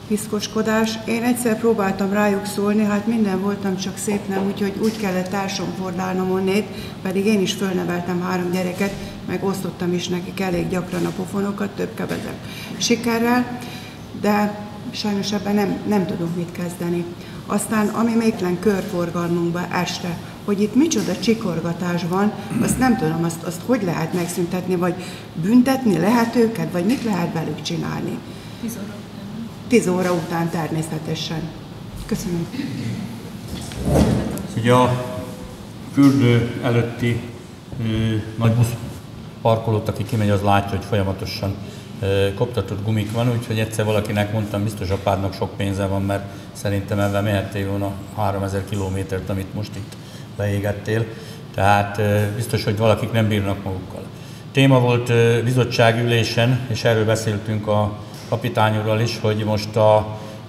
piszkoskodás. Én egyszer próbáltam rájuk szólni, hát minden voltam, csak szép nem, úgyhogy úgy kellett társom fordálnom onnét, pedig én is fölneveltem három gyereket, meg osztottam is nekik elég gyakran a pofonokat, több kevezek sikerrel, de sajnos ebben nem, nem tudunk mit kezdeni. Aztán, ami métlen körforgalmunkban este, hogy itt micsoda csikorgatás van, azt nem tudom, azt, azt hogy lehet megszüntetni, vagy büntetni lehet őket, vagy mit lehet velük csinálni. Tíz óra után természetesen. Köszönöm. Ugye a fürdő előtti ö, nagy busz parkolót, aki kimegy, az látja, hogy folyamatosan ö, koptatott gumik van, úgyhogy egyszer valakinek mondtam, biztos a párnak sok pénze van, mert szerintem ebben mehettél volna 3000 kilométert, amit most itt leégettél. Tehát biztos, hogy valakik nem bírnak magukkal. Téma volt bizottságülésen, és erről beszéltünk a kapitányúrral is, hogy most a,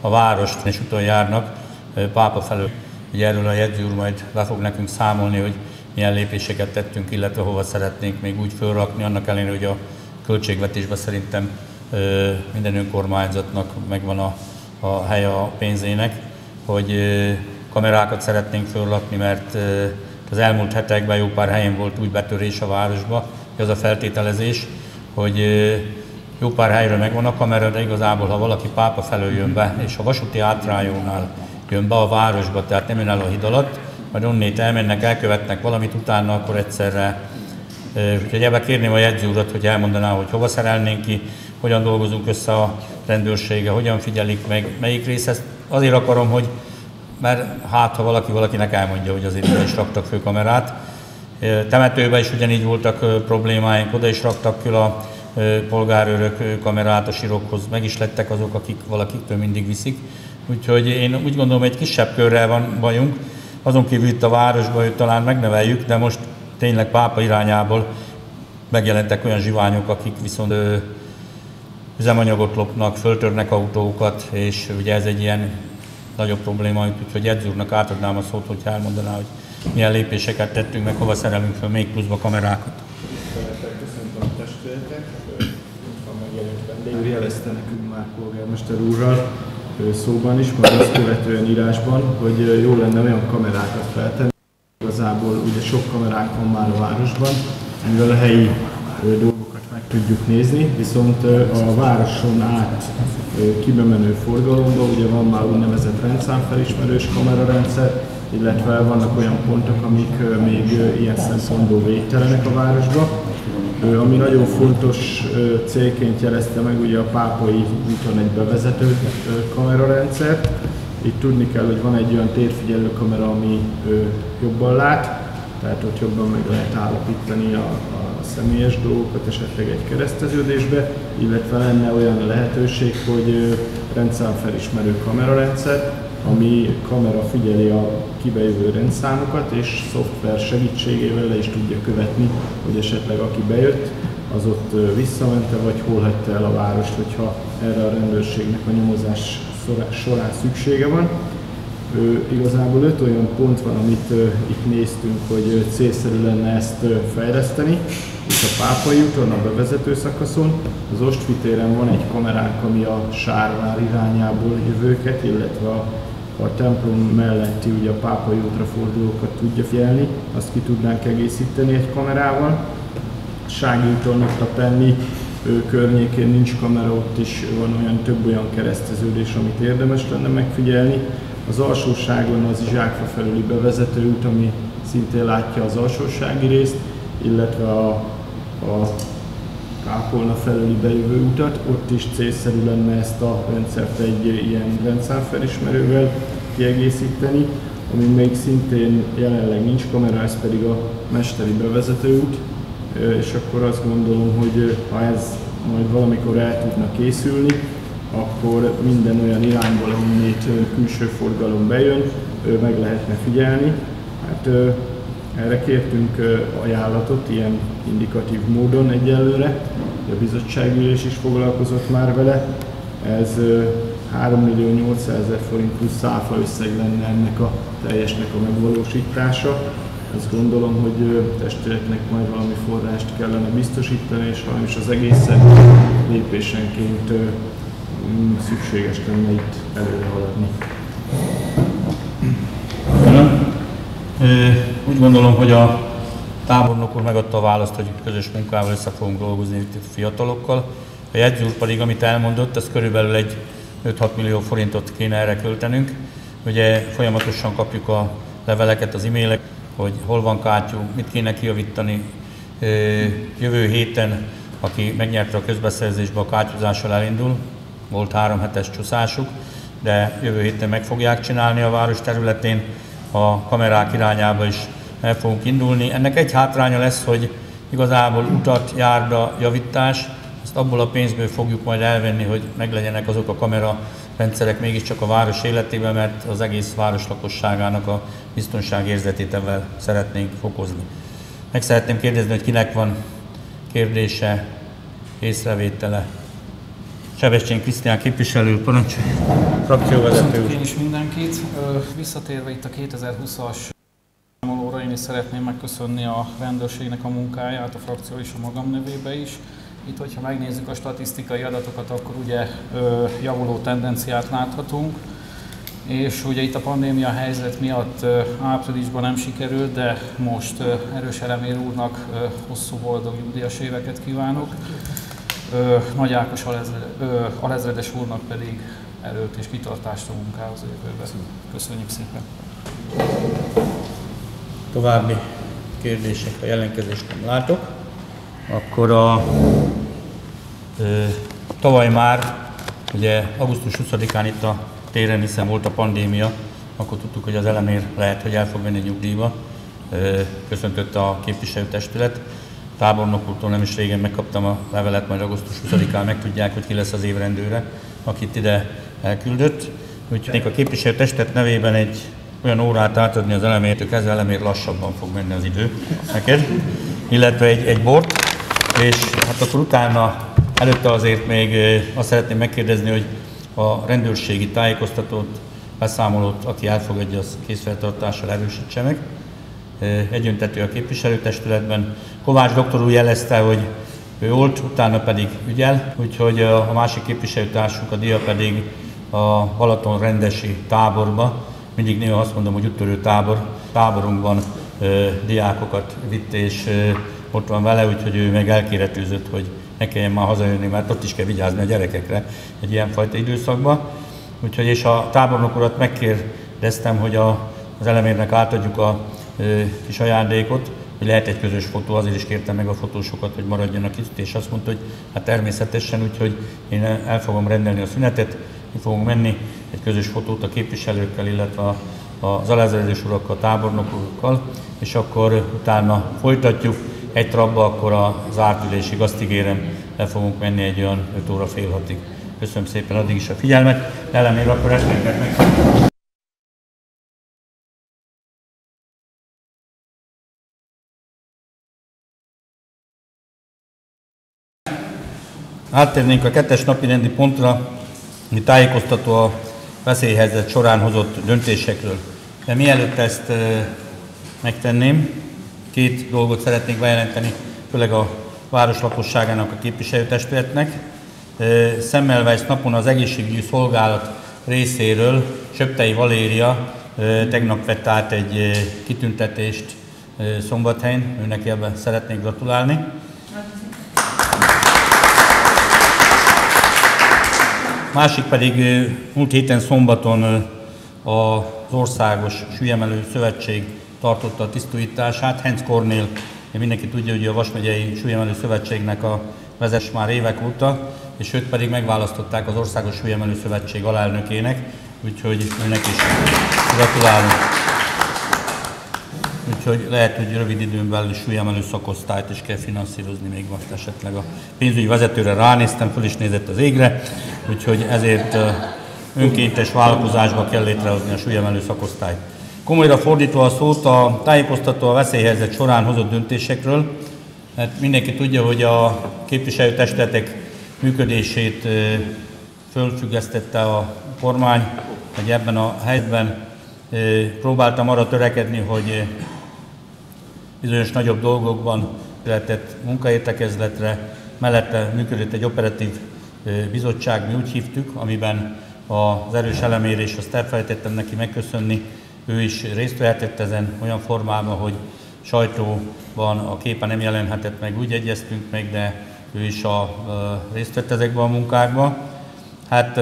a várost úton járnak Pápa felől. Ugye erről a jegyző úr majd le fog nekünk számolni, hogy milyen lépéseket tettünk, illetve hova szeretnénk még úgy fölrakni, annak ellenére, hogy a költségvetésben szerintem minden önkormányzatnak megvan a, a helye a pénzének, hogy kamerákat szeretnénk fölrakni, mert az elmúlt hetekben jó pár helyen volt úgy betörés a városba, hogy az a feltételezés, hogy jó pár helyről megvan a kamera, de igazából, ha valaki pápa felől jön be, és a vasúti átrájónál jön be a városba, tehát nem jön el a híd alatt, majd onnét elmennek, elkövetnek valamit, utána akkor egyszerre. Úgyhogy ebbe kérném a jegyző urat, hogy elmondaná, hogy hova szerelnénk ki, hogyan dolgozunk össze a rendőrsége, hogyan figyelik meg, melyik rész. Ezt azért akarom, hogy mert hát, ha valaki valakinek elmondja, hogy azért ide is raktak fő kamerát. Temetőben is ugyanígy voltak problémáink, oda is raktak kül a polgárőrök kamerát a sirokhoz, meg is lettek azok, akik valakiktől mindig viszik. Úgyhogy én úgy gondolom, egy kisebb körrel van bajunk. Azon kívül itt a városban hogy talán megneveljük, de most tényleg pápa irányából megjelentek olyan zsiványok, akik viszont ö, üzemanyagot lopnak, föltörnek autókat, és ugye ez egy ilyen nagyobb probléma, úgyhogy Edz úrnak átadnám a szót, hogy elmondaná, hogy milyen lépéseket tettünk, meg hova szerelünk fel még pluszba kamerákat. Köszöntöm a testvéreket, a megjelent vendég jelezte nekünk már polgármester úrral szóban is, majd azt követően írásban, hogy jó lenne olyan kamerákat feltenni. Igazából ugye sok kameránk van már a városban, amivel a helyi dolgokat meg tudjuk nézni, viszont a városon át kibemenő forgalomban ugye van már úgynevezett rendszámfelismerős kamerarendszer, illetve vannak olyan pontok, amik még ilyen szempontból végtelenek a városba. Ami nagyon fontos célként jelezte meg ugye a Pápai úton egy bevezető kamerarendszer. Itt tudni kell, hogy van egy olyan térfigyelő kamera, ami jobban lát, tehát ott jobban meg lehet állapítani a, a személyes dolgokat, esetleg egy kereszteződésbe, illetve lenne olyan lehetőség, hogy rendszámfelismerő kamerarendszer, ami kamera figyeli a kibejövő rendszámokat, és szoftver segítségével le is tudja követni, hogy esetleg aki bejött, az ott visszamente, vagy hol hagyta el a várost, hogyha erre a rendőrségnek a nyomozás során szüksége van. Igazából öt olyan pont van, amit itt néztünk, hogy célszerű lenne ezt fejleszteni. Itt a Pápai úton, a bevezető szakaszon, az Ostvittéren van egy kameránk, ami a Sárvár irányából jövőket, illetve a, a templom melletti ugye a Pápai útra fordulókat tudja figyelni, azt ki tudnánk egészíteni egy kamerával. Sági úton ott a Penni környékén nincs kamera, ott is van olyan több olyan kereszteződés, amit érdemes lenne megfigyelni. Az alsóságon az Izsákfa felüli bevezető út, ami szintén látja az alsósági részt, illetve a, a Kápolna felüli bejövő utat, ott is célszerű lenne ezt a rendszert egy ilyen rendszámfelismerővel kiegészíteni, ami még szintén jelenleg nincs kamera, ez pedig a Mesteri bevezető út, és akkor azt gondolom, hogy ha ez majd valamikor el tudna készülni, akkor minden olyan irányból, ahonnét külső forgalom bejön, meg lehetne figyelni. Hát erre kértünk ajánlatot, ilyen indikatív módon egyelőre, a bizottságülés is foglalkozott már vele. Ez 3 millió 800 ezer forint plusz száfa összeg lenne ennek a teljesnek a megvalósítása. Azt gondolom, hogy testületnek majd valami forrást kellene biztosítani, és is az egészen lépésenként Mm, szükséges lenne itt előre haladni. Úgy gondolom, hogy a tábornok úr megadta a választ, hogy közös munkával össze fogunk dolgozni itt a fiatalokkal. A jegyző úr pedig, amit elmondott, ez körülbelül egy 5-6 millió forintot kéne erre költenünk. Ugye folyamatosan kapjuk a leveleket, az e-mailek, hogy hol van kátyú, mit kéne kijavítani. Jövő héten, aki megnyerte a közbeszerzésbe a kátyúzással elindul, volt három hetes csúszásuk, de jövő héten meg fogják csinálni a város területén, a kamerák irányába is el fogunk indulni. Ennek egy hátránya lesz, hogy igazából utat, járda, javítás, ezt abból a pénzből fogjuk majd elvenni, hogy meglegyenek azok a kamera rendszerek mégiscsak a város életében, mert az egész város lakosságának a biztonságérzetét ebben szeretnénk fokozni. Meg szeretném kérdezni, hogy kinek van kérdése, észrevétele. Sebestyén Krisztián képviselő, parancsolj, frakcióvezető. Én is mindenkit. Visszatérve itt a 2020-as számolóra, én is szeretném megköszönni a rendőrségnek a munkáját, a frakció és a magam nevébe is. Itt, hogyha megnézzük a statisztikai adatokat, akkor ugye javuló tendenciát láthatunk. És ugye itt a pandémia helyzet miatt áprilisban nem sikerült, de most Erős Elemér úrnak hosszú boldog nyugdíjas éveket kívánok. Nagy Ákos alezredes úrnak pedig erőt és kitartást a munkához a jövőben. Köszönjük szépen! További kérdések, a jelentkezést nem látok. Akkor a ö, tavaly már, ugye augusztus 20-án itt a téren, hiszen volt a pandémia, akkor tudtuk, hogy az elemér lehet, hogy el fog menni nyugdíjba. Köszöntött a képviselőtestület tábornok úrtól nem is régen megkaptam a levelet, majd augusztus 20-án megtudják, hogy ki lesz az évrendőre, akit ide elküldött. Úgyhogy a képviselő testet nevében egy olyan órát átadni az elemért, ez elemér lassabban fog menni az idő. Neked, illetve egy, egy bort, és hát akkor utána, előtte azért még azt szeretném megkérdezni, hogy a rendőrségi tájékoztatót, beszámolót, aki elfogadja, az készfeltartással erősítse meg. Egyöntető a képviselőtestületben, Kovács doktor úr jelezte, hogy ő olt, utána pedig ügyel, úgyhogy a másik képviselőtársunk, a dia pedig a Balaton rendesi táborba, mindig néha azt mondom, hogy úttörő tábor, táborunkban ö, diákokat vitt, és ö, ott van vele, úgyhogy ő meg elkéretőzött, hogy ne kelljen már hazajönni, mert ott is kell vigyázni a gyerekekre egy ilyenfajta időszakban. Úgyhogy és a tábornok urat megkérdeztem, hogy a, az elemérnek átadjuk a ö, kis ajándékot, hogy lehet egy közös fotó, azért is kértem meg a fotósokat, hogy maradjanak itt, és azt mondta, hogy hát természetesen, úgyhogy én el fogom rendelni a szünetet, mi fogunk menni egy közös fotót a képviselőkkel, illetve a, az alázaredés urakkal, tábornokokkal, és akkor utána folytatjuk. Egy trabba, akkor az átülésig azt ígérem, le fogunk menni egy olyan 5 óra fél hatig. Köszönöm szépen addig is a figyelmet. Ellenére akkor ezt meg. Áttérnénk a kettes napi rendi pontra, ami tájékoztató a veszélyhelyzet során hozott döntésekről. De mielőtt ezt megtenném, két dolgot szeretnék bejelenteni, főleg a város lakosságának a képviselőtestületnek. Szemmelweis napon az egészségügyi szolgálat részéről Söptei Valéria tegnap vett át egy kitüntetést Szombathelyen, őnek ebben szeretnék gratulálni. Másik pedig múlt héten szombaton az Országos Sülyemelő Szövetség tartotta a tisztújítását. Hens Kornél, mindenki tudja, hogy a Vasmegyei Sülyemelő Szövetségnek a vezes már évek óta, és őt pedig megválasztották az Országos Sülyemelő Szövetség alelnökének, úgyhogy őnek is gratulálunk. Úgyhogy lehet, hogy rövid időn belül súlyemelő szakosztályt is kell finanszírozni még most esetleg a pénzügyi vezetőre ránéztem, föl is nézett az égre, úgyhogy ezért önkéntes vállalkozásba kell létrehozni a súlyemelő szakosztályt. Komolyra fordítva a szót, a tájékoztató a veszélyhelyzet során hozott döntésekről, hát mindenki tudja, hogy a képviselőtestetek működését fölfüggesztette a kormány, hogy ebben a helyzetben próbáltam arra törekedni, hogy bizonyos nagyobb dolgokban született munkaértekezletre, mellette működött egy operatív bizottság, mi úgy hívtuk, amiben az erős elemérés, azt elfelejtettem neki megköszönni, ő is részt vehetett ezen olyan formában, hogy sajtóban a képen nem jelenhetett meg, úgy egyeztünk meg, de ő is a, részt vett ezekben a munkákban. Hát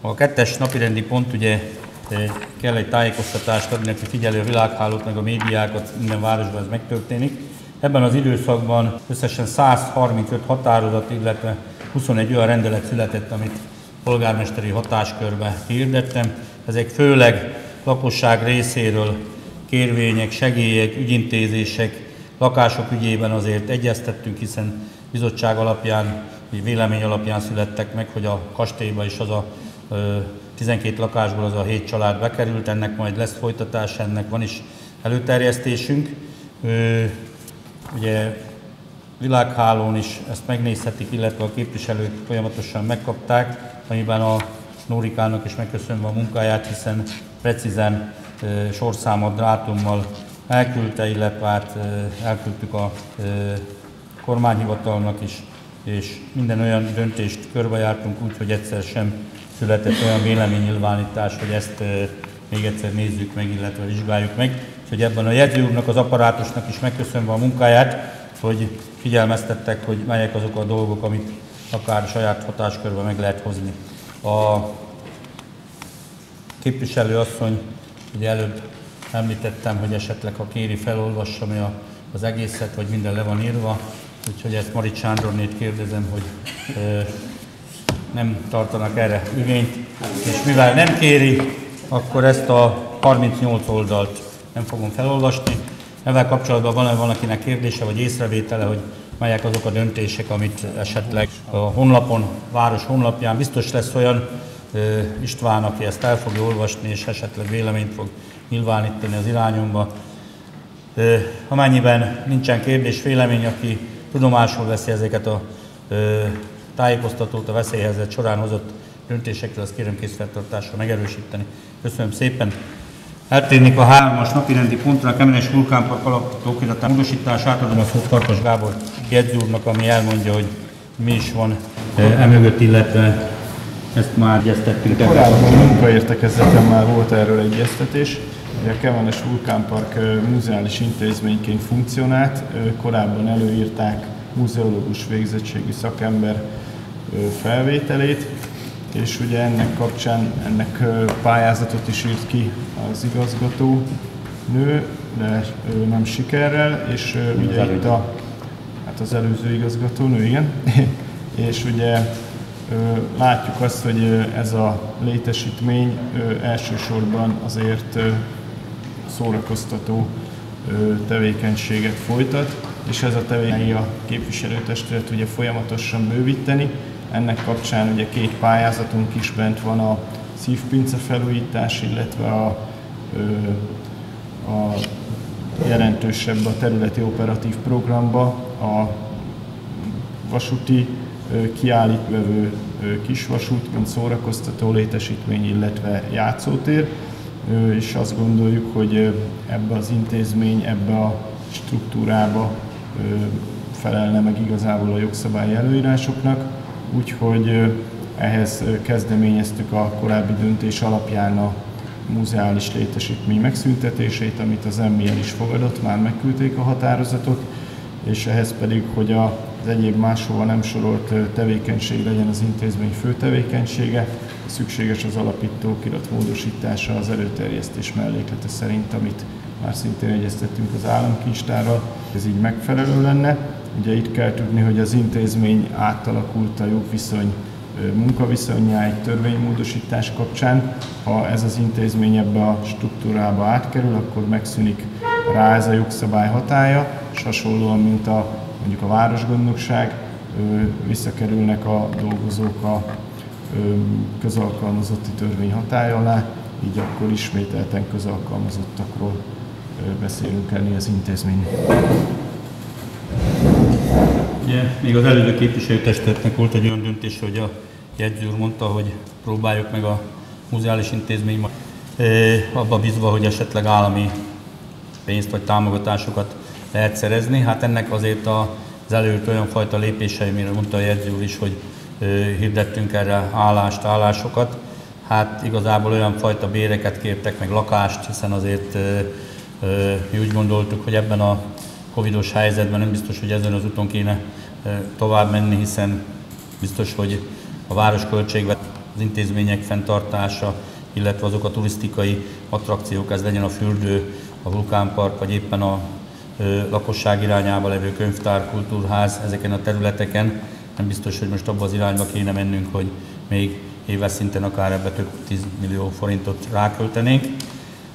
a kettes napirendi pont ugye kell egy tájékoztatást adni, aki figyelő a világhálót, meg a médiákat, minden városban ez megtörténik. Ebben az időszakban összesen 135 határozat, illetve 21 olyan rendelet született, amit polgármesteri hatáskörbe hirdettem. Ezek főleg lakosság részéről kérvények, segélyek, ügyintézések, lakások ügyében azért egyeztettünk, hiszen bizottság alapján, vélemény alapján születtek meg, hogy a kastélyba is az a 12 lakásból az a 7 család bekerült, ennek majd lesz folytatás, ennek van is előterjesztésünk. Ugye világhálón is ezt megnézhetik, illetve a képviselők folyamatosan megkapták, amiben a Nórikának is megköszönve a munkáját, hiszen precízen sorszámot, dátummal elküldte, illetve hát elküldtük a kormányhivatalnak is, és minden olyan döntést körbejártunk úgy, hogy egyszer sem született olyan véleménynyilvánítás, hogy ezt még egyszer nézzük meg, illetve vizsgáljuk meg. Úgyhogy ebben a jegyző úrnak, az apparátusnak is megköszönve a munkáját, hogy figyelmeztettek, hogy melyek azok a dolgok, amit akár saját hatáskörben meg lehet hozni. A képviselőasszony, ugye előbb említettem, hogy esetleg ha kéri, felolvassa mi a, az egészet, vagy minden le van írva, úgyhogy ezt Marit Sándornét kérdezem, hogy e, nem tartanak erre igényt, és mivel nem kéri, akkor ezt a 38 oldalt nem fogom felolvasni. Ezzel kapcsolatban van-e valakinek kérdése vagy észrevétele, hogy melyek azok a döntések, amit esetleg a honlapon, város honlapján biztos lesz olyan István, aki ezt el fogja olvasni, és esetleg véleményt fog nyilvánítani az irányomba. Amennyiben nincsen kérdés, vélemény, aki tudomásul veszi ezeket a tájékoztatót a veszélyhelyzet során hozott döntésekről, azt kérem készfeltartásra megerősíteni. Köszönöm szépen. Eltérnék a hármas napirendi pontra, a Kemenes Vulkánpark alapító okiratán módosítás, átadom a szót Farkas Gábor jegyző ami elmondja, hogy mi is van emögött, illetve ezt már egyeztettünk. Korábban a munkaértekezleten már volt erről egyeztetés. A Kemenes Vulkánpark múzeális intézményként funkcionált, korábban előírták muzeológus végzettségű szakember felvételét, és ugye ennek kapcsán ennek pályázatot is írt ki az igazgató nő, de nem sikerrel, és ugye itt a, hát az előző igazgató nő, igen, és ugye látjuk azt, hogy ez a létesítmény elsősorban azért szórakoztató tevékenységet folytat, és ez a tevékenység a képviselőtestület ugye folyamatosan bővíteni. Ennek kapcsán ugye két pályázatunk is bent van a szívpince felújítás, illetve a, a jelentősebb a területi operatív programba. A vasúti kiállítvevő kisvasút, mint szórakoztató létesítmény, illetve játszótér, és azt gondoljuk, hogy ebbe az intézmény, ebbe a struktúrába felelne meg igazából a jogszabályi előírásoknak, úgyhogy ehhez kezdeményeztük a korábbi döntés alapján a muzeális létesítmény megszüntetését, amit az MIL is fogadott, már megküldték a határozatot, és ehhez pedig, hogy az egyéb máshova nem sorolt tevékenység legyen az intézmény fő tevékenysége, szükséges az alapítókirat módosítása az előterjesztés melléklete szerint, amit már szintén egyeztettünk az államkincstárral, ez így megfelelő lenne. Ugye itt kell tudni, hogy az intézmény átalakult a jogviszony munkaviszonyá egy törvénymódosítás kapcsán. Ha ez az intézmény ebbe a struktúrába átkerül, akkor megszűnik rá ez a jogszabály hatája, és hasonlóan, mint a, mondjuk a városgondnokság, visszakerülnek a dolgozók a közalkalmazotti törvény hatája alá, így akkor ismételten közalkalmazottakról beszélünk ennél az intézmény. Ugye, még az előző képviselőtestületnek volt egy olyan döntés, hogy a jegyző úr mondta, hogy próbáljuk meg a muzeális intézmény abba bízva, hogy esetleg állami pénzt vagy támogatásokat lehet szerezni. Hát ennek azért az előtt olyan fajta lépései, mire mondta a jegyző úr is, hogy hirdettünk erre állást, állásokat. Hát igazából olyan fajta béreket kértek, meg lakást, hiszen azért mi úgy gondoltuk, hogy ebben a covidos helyzetben nem biztos, hogy ezen az úton kéne tovább menni, hiszen biztos, hogy a város költségvet, az intézmények fenntartása, illetve azok a turisztikai attrakciók, ez legyen a fürdő, a vulkánpark, vagy éppen a lakosság irányába levő könyvtár, kultúrház ezeken a területeken. Nem biztos, hogy most abba az irányba kéne mennünk, hogy még éves szinten akár ebbe több 10 millió forintot ráköltenénk.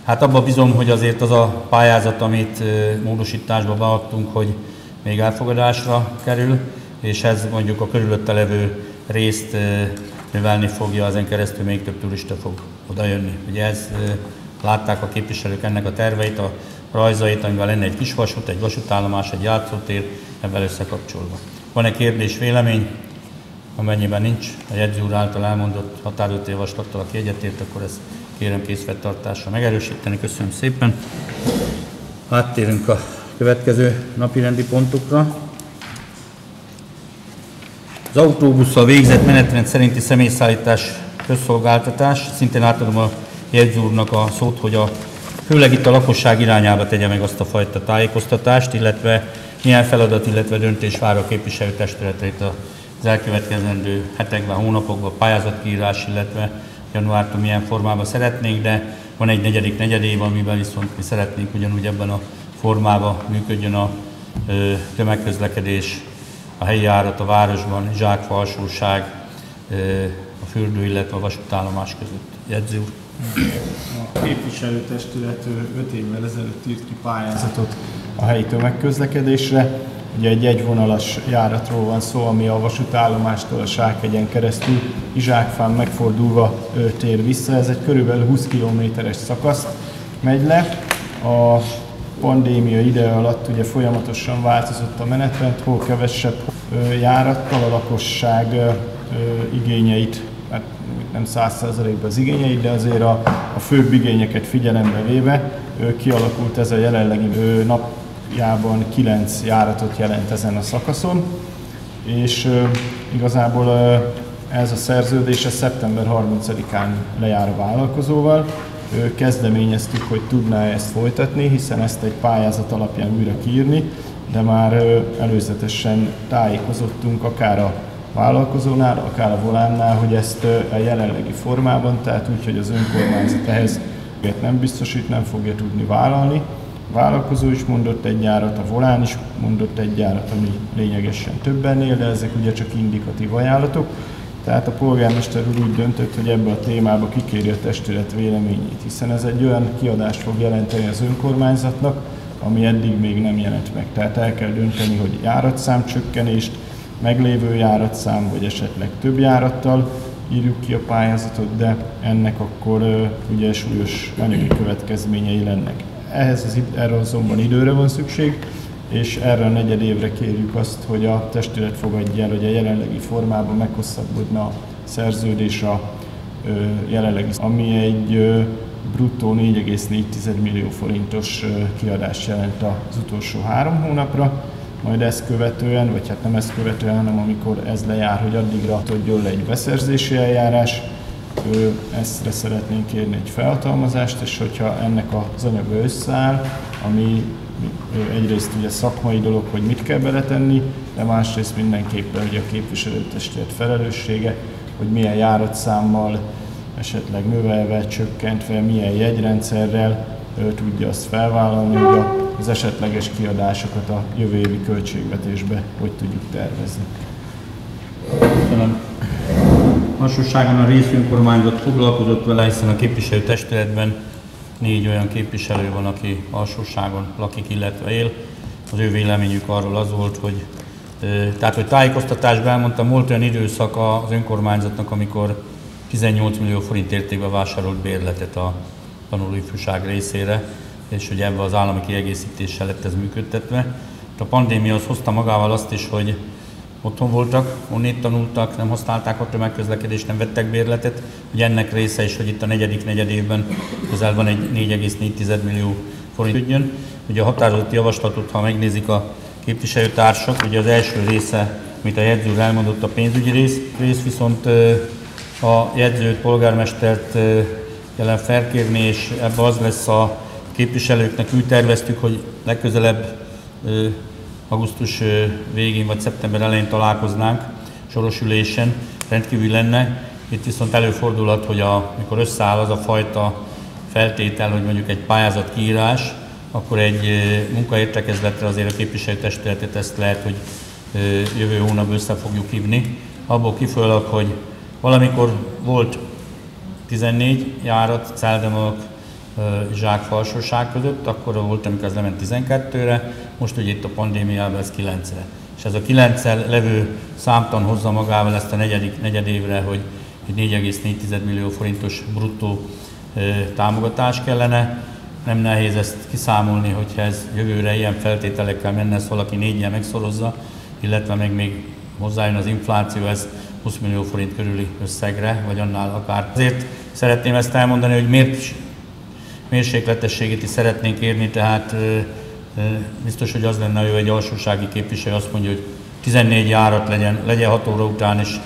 Hát abban bizom, hogy azért az a pályázat, amit módosításba beadtunk, hogy még elfogadásra kerül, és ez mondjuk a körülötte levő részt növelni fogja, ezen keresztül még több turista fog odajönni. Ugye ez, látták a képviselők ennek a terveit, a rajzait, amivel lenne egy kis vasút, egy vasútállomás, egy játszótér, ebben összekapcsolva. Van-e kérdés, vélemény? Amennyiben nincs, a jegyző úr által elmondott határozott javaslattal, aki egyetért, akkor ezt kérem készfettartásra megerősíteni. Köszönöm szépen. Áttérünk a következő napirendi pontokra. Az autóbusszal végzett menetrend szerinti személyszállítás közszolgáltatás. Szintén átadom a jegyző úrnak a szót, hogy a, főleg itt a lakosság irányába tegye meg azt a fajta tájékoztatást, illetve milyen feladat, illetve döntés vár a képviselőtestületeit az elkövetkezendő hetekben, hónapokban, pályázatkiírás, illetve januártól milyen formában szeretnénk, de van egy negyedik negyedév, amiben viszont mi szeretnénk ugyanúgy ebben a formában működjön a tömegközlekedés, a helyi árat a városban, zsákfalsóság, a fürdő, illetve a vasútállomás között. Jegyző úr. A képviselőtestület 5 évvel ezelőtt írt ki pályázatot a helyi tömegközlekedésre. Ugye egy egyvonalas járatról van szó, ami a vasútállomástól a Sákegyen keresztül Izsákfán megfordulva tér vissza. Ez egy körülbelül 20 kilométeres szakasz megy le. A pandémia ide alatt ugye folyamatosan változott a menetrend, hol kevesebb járattal a lakosság igényeit, hát nem száz százalékban az igényeit, de azért a, a főbb igényeket figyelembe véve kialakult ez a jelenlegi napjában 9 járatot jelent ezen a szakaszon, és igazából ez a szerződés szeptember 30-án lejár a vállalkozóval, kezdeményeztük, hogy tudná ezt folytatni, hiszen ezt egy pályázat alapján újra kiírni, de már előzetesen tájékozottunk akár a vállalkozónál, akár a volánnál, hogy ezt a jelenlegi formában, tehát úgy, hogy az önkormányzat ehhez nem biztosít, nem fogja tudni vállalni. Vállalkozó is mondott egy járat, a volán is mondott egy járat, ami lényegesen többennél, de ezek ugye csak indikatív ajánlatok. Tehát a polgármester úr úgy döntött, hogy ebbe a témába kikéri a testület véleményét, hiszen ez egy olyan kiadást fog jelenteni az önkormányzatnak, ami eddig még nem jelent meg. Tehát el kell dönteni, hogy járatszám csökkenést, meglévő járatszám, vagy esetleg több járattal írjuk ki a pályázatot, de ennek akkor ugye súlyos anyagi következményei lennek. Ehhez az, erre azonban időre van szükség, és erre a negyed évre kérjük azt, hogy a testület fogadja el, hogy a jelenlegi formában meghosszabbodna a szerződés a jelenlegi, ami egy bruttó 4,4 millió forintos kiadást jelent az utolsó három hónapra, majd ezt követően, vagy hát nem ezt követően, hanem amikor ez lejár, hogy addigra tudjon le egy beszerzési eljárás, Eztre szeretnénk kérni egy felhatalmazást, és hogyha ennek az anyaga összeáll, ami egyrészt ugye szakmai dolog, hogy mit kell beletenni, de másrészt mindenképpen ugye a képviselőtestület felelőssége, hogy milyen járatszámmal, esetleg növelve, csökkentve, milyen jegyrendszerrel tudja azt felvállalni, hogy az esetleges kiadásokat a jövő évi költségvetésbe hogy tudjuk tervezni. Köszönöm. Lassúságon a részönkormányzat foglalkozott vele, hiszen a képviselő testületben négy olyan képviselő van, aki alsóságon lakik, illetve él. Az ő véleményük arról az volt, hogy tehát, hogy tájékoztatásban elmondtam, volt olyan időszak az önkormányzatnak, amikor 18 millió forint értékben vásárolt bérletet a tanulóifjúság részére, és hogy ebbe az állami kiegészítéssel lett ez működtetve. A pandémia az hozta magával azt is, hogy otthon voltak, onnét tanultak, nem használták a tömegközlekedést, nem vettek bérletet. Ugye ennek része is, hogy itt a negyedik negyed évben közel van egy 4,4 millió forint ügyön. Ugye a határozott javaslatot, ha megnézik a képviselőtársak, ugye az első része, amit a jegyző elmondott, a pénzügyi rész, rész viszont a jegyzőt, polgármestert jelen felkérni, és ebbe az lesz a képviselőknek, úgy terveztük, hogy legközelebb augusztus végén vagy szeptember elején találkoznánk sorosülésen, rendkívül lenne. Itt viszont előfordulhat, hogy amikor összeáll az a fajta feltétel, hogy mondjuk egy pályázat kiírás, akkor egy munkaértekezletre azért a képviselőtestületet ezt lehet, hogy jövő hónap össze fogjuk hívni. Abból kifolyólag, hogy valamikor volt 14 járat Celdemonok zsákfalsóság között, akkor volt, amikor ez lement 12-re, most ugye itt a pandémiában ez 9-re. És ez a 9 levő számtan hozza magával ezt a negyedik, negyed évre, hogy 4,4 millió forintos bruttó támogatás kellene. Nem nehéz ezt kiszámolni, hogyha ez jövőre ilyen feltételekkel menne, ezt valaki négyen megszorozza, illetve meg még hozzájön az infláció, ez 20 millió forint körüli összegre, vagy annál akár. Azért szeretném ezt elmondani, hogy miért mérsékletességét is szeretnénk érni, tehát biztos, hogy az lenne jó egy alsósági képviselő, azt mondja, hogy 14 járat legyen, legyen 6 óra után is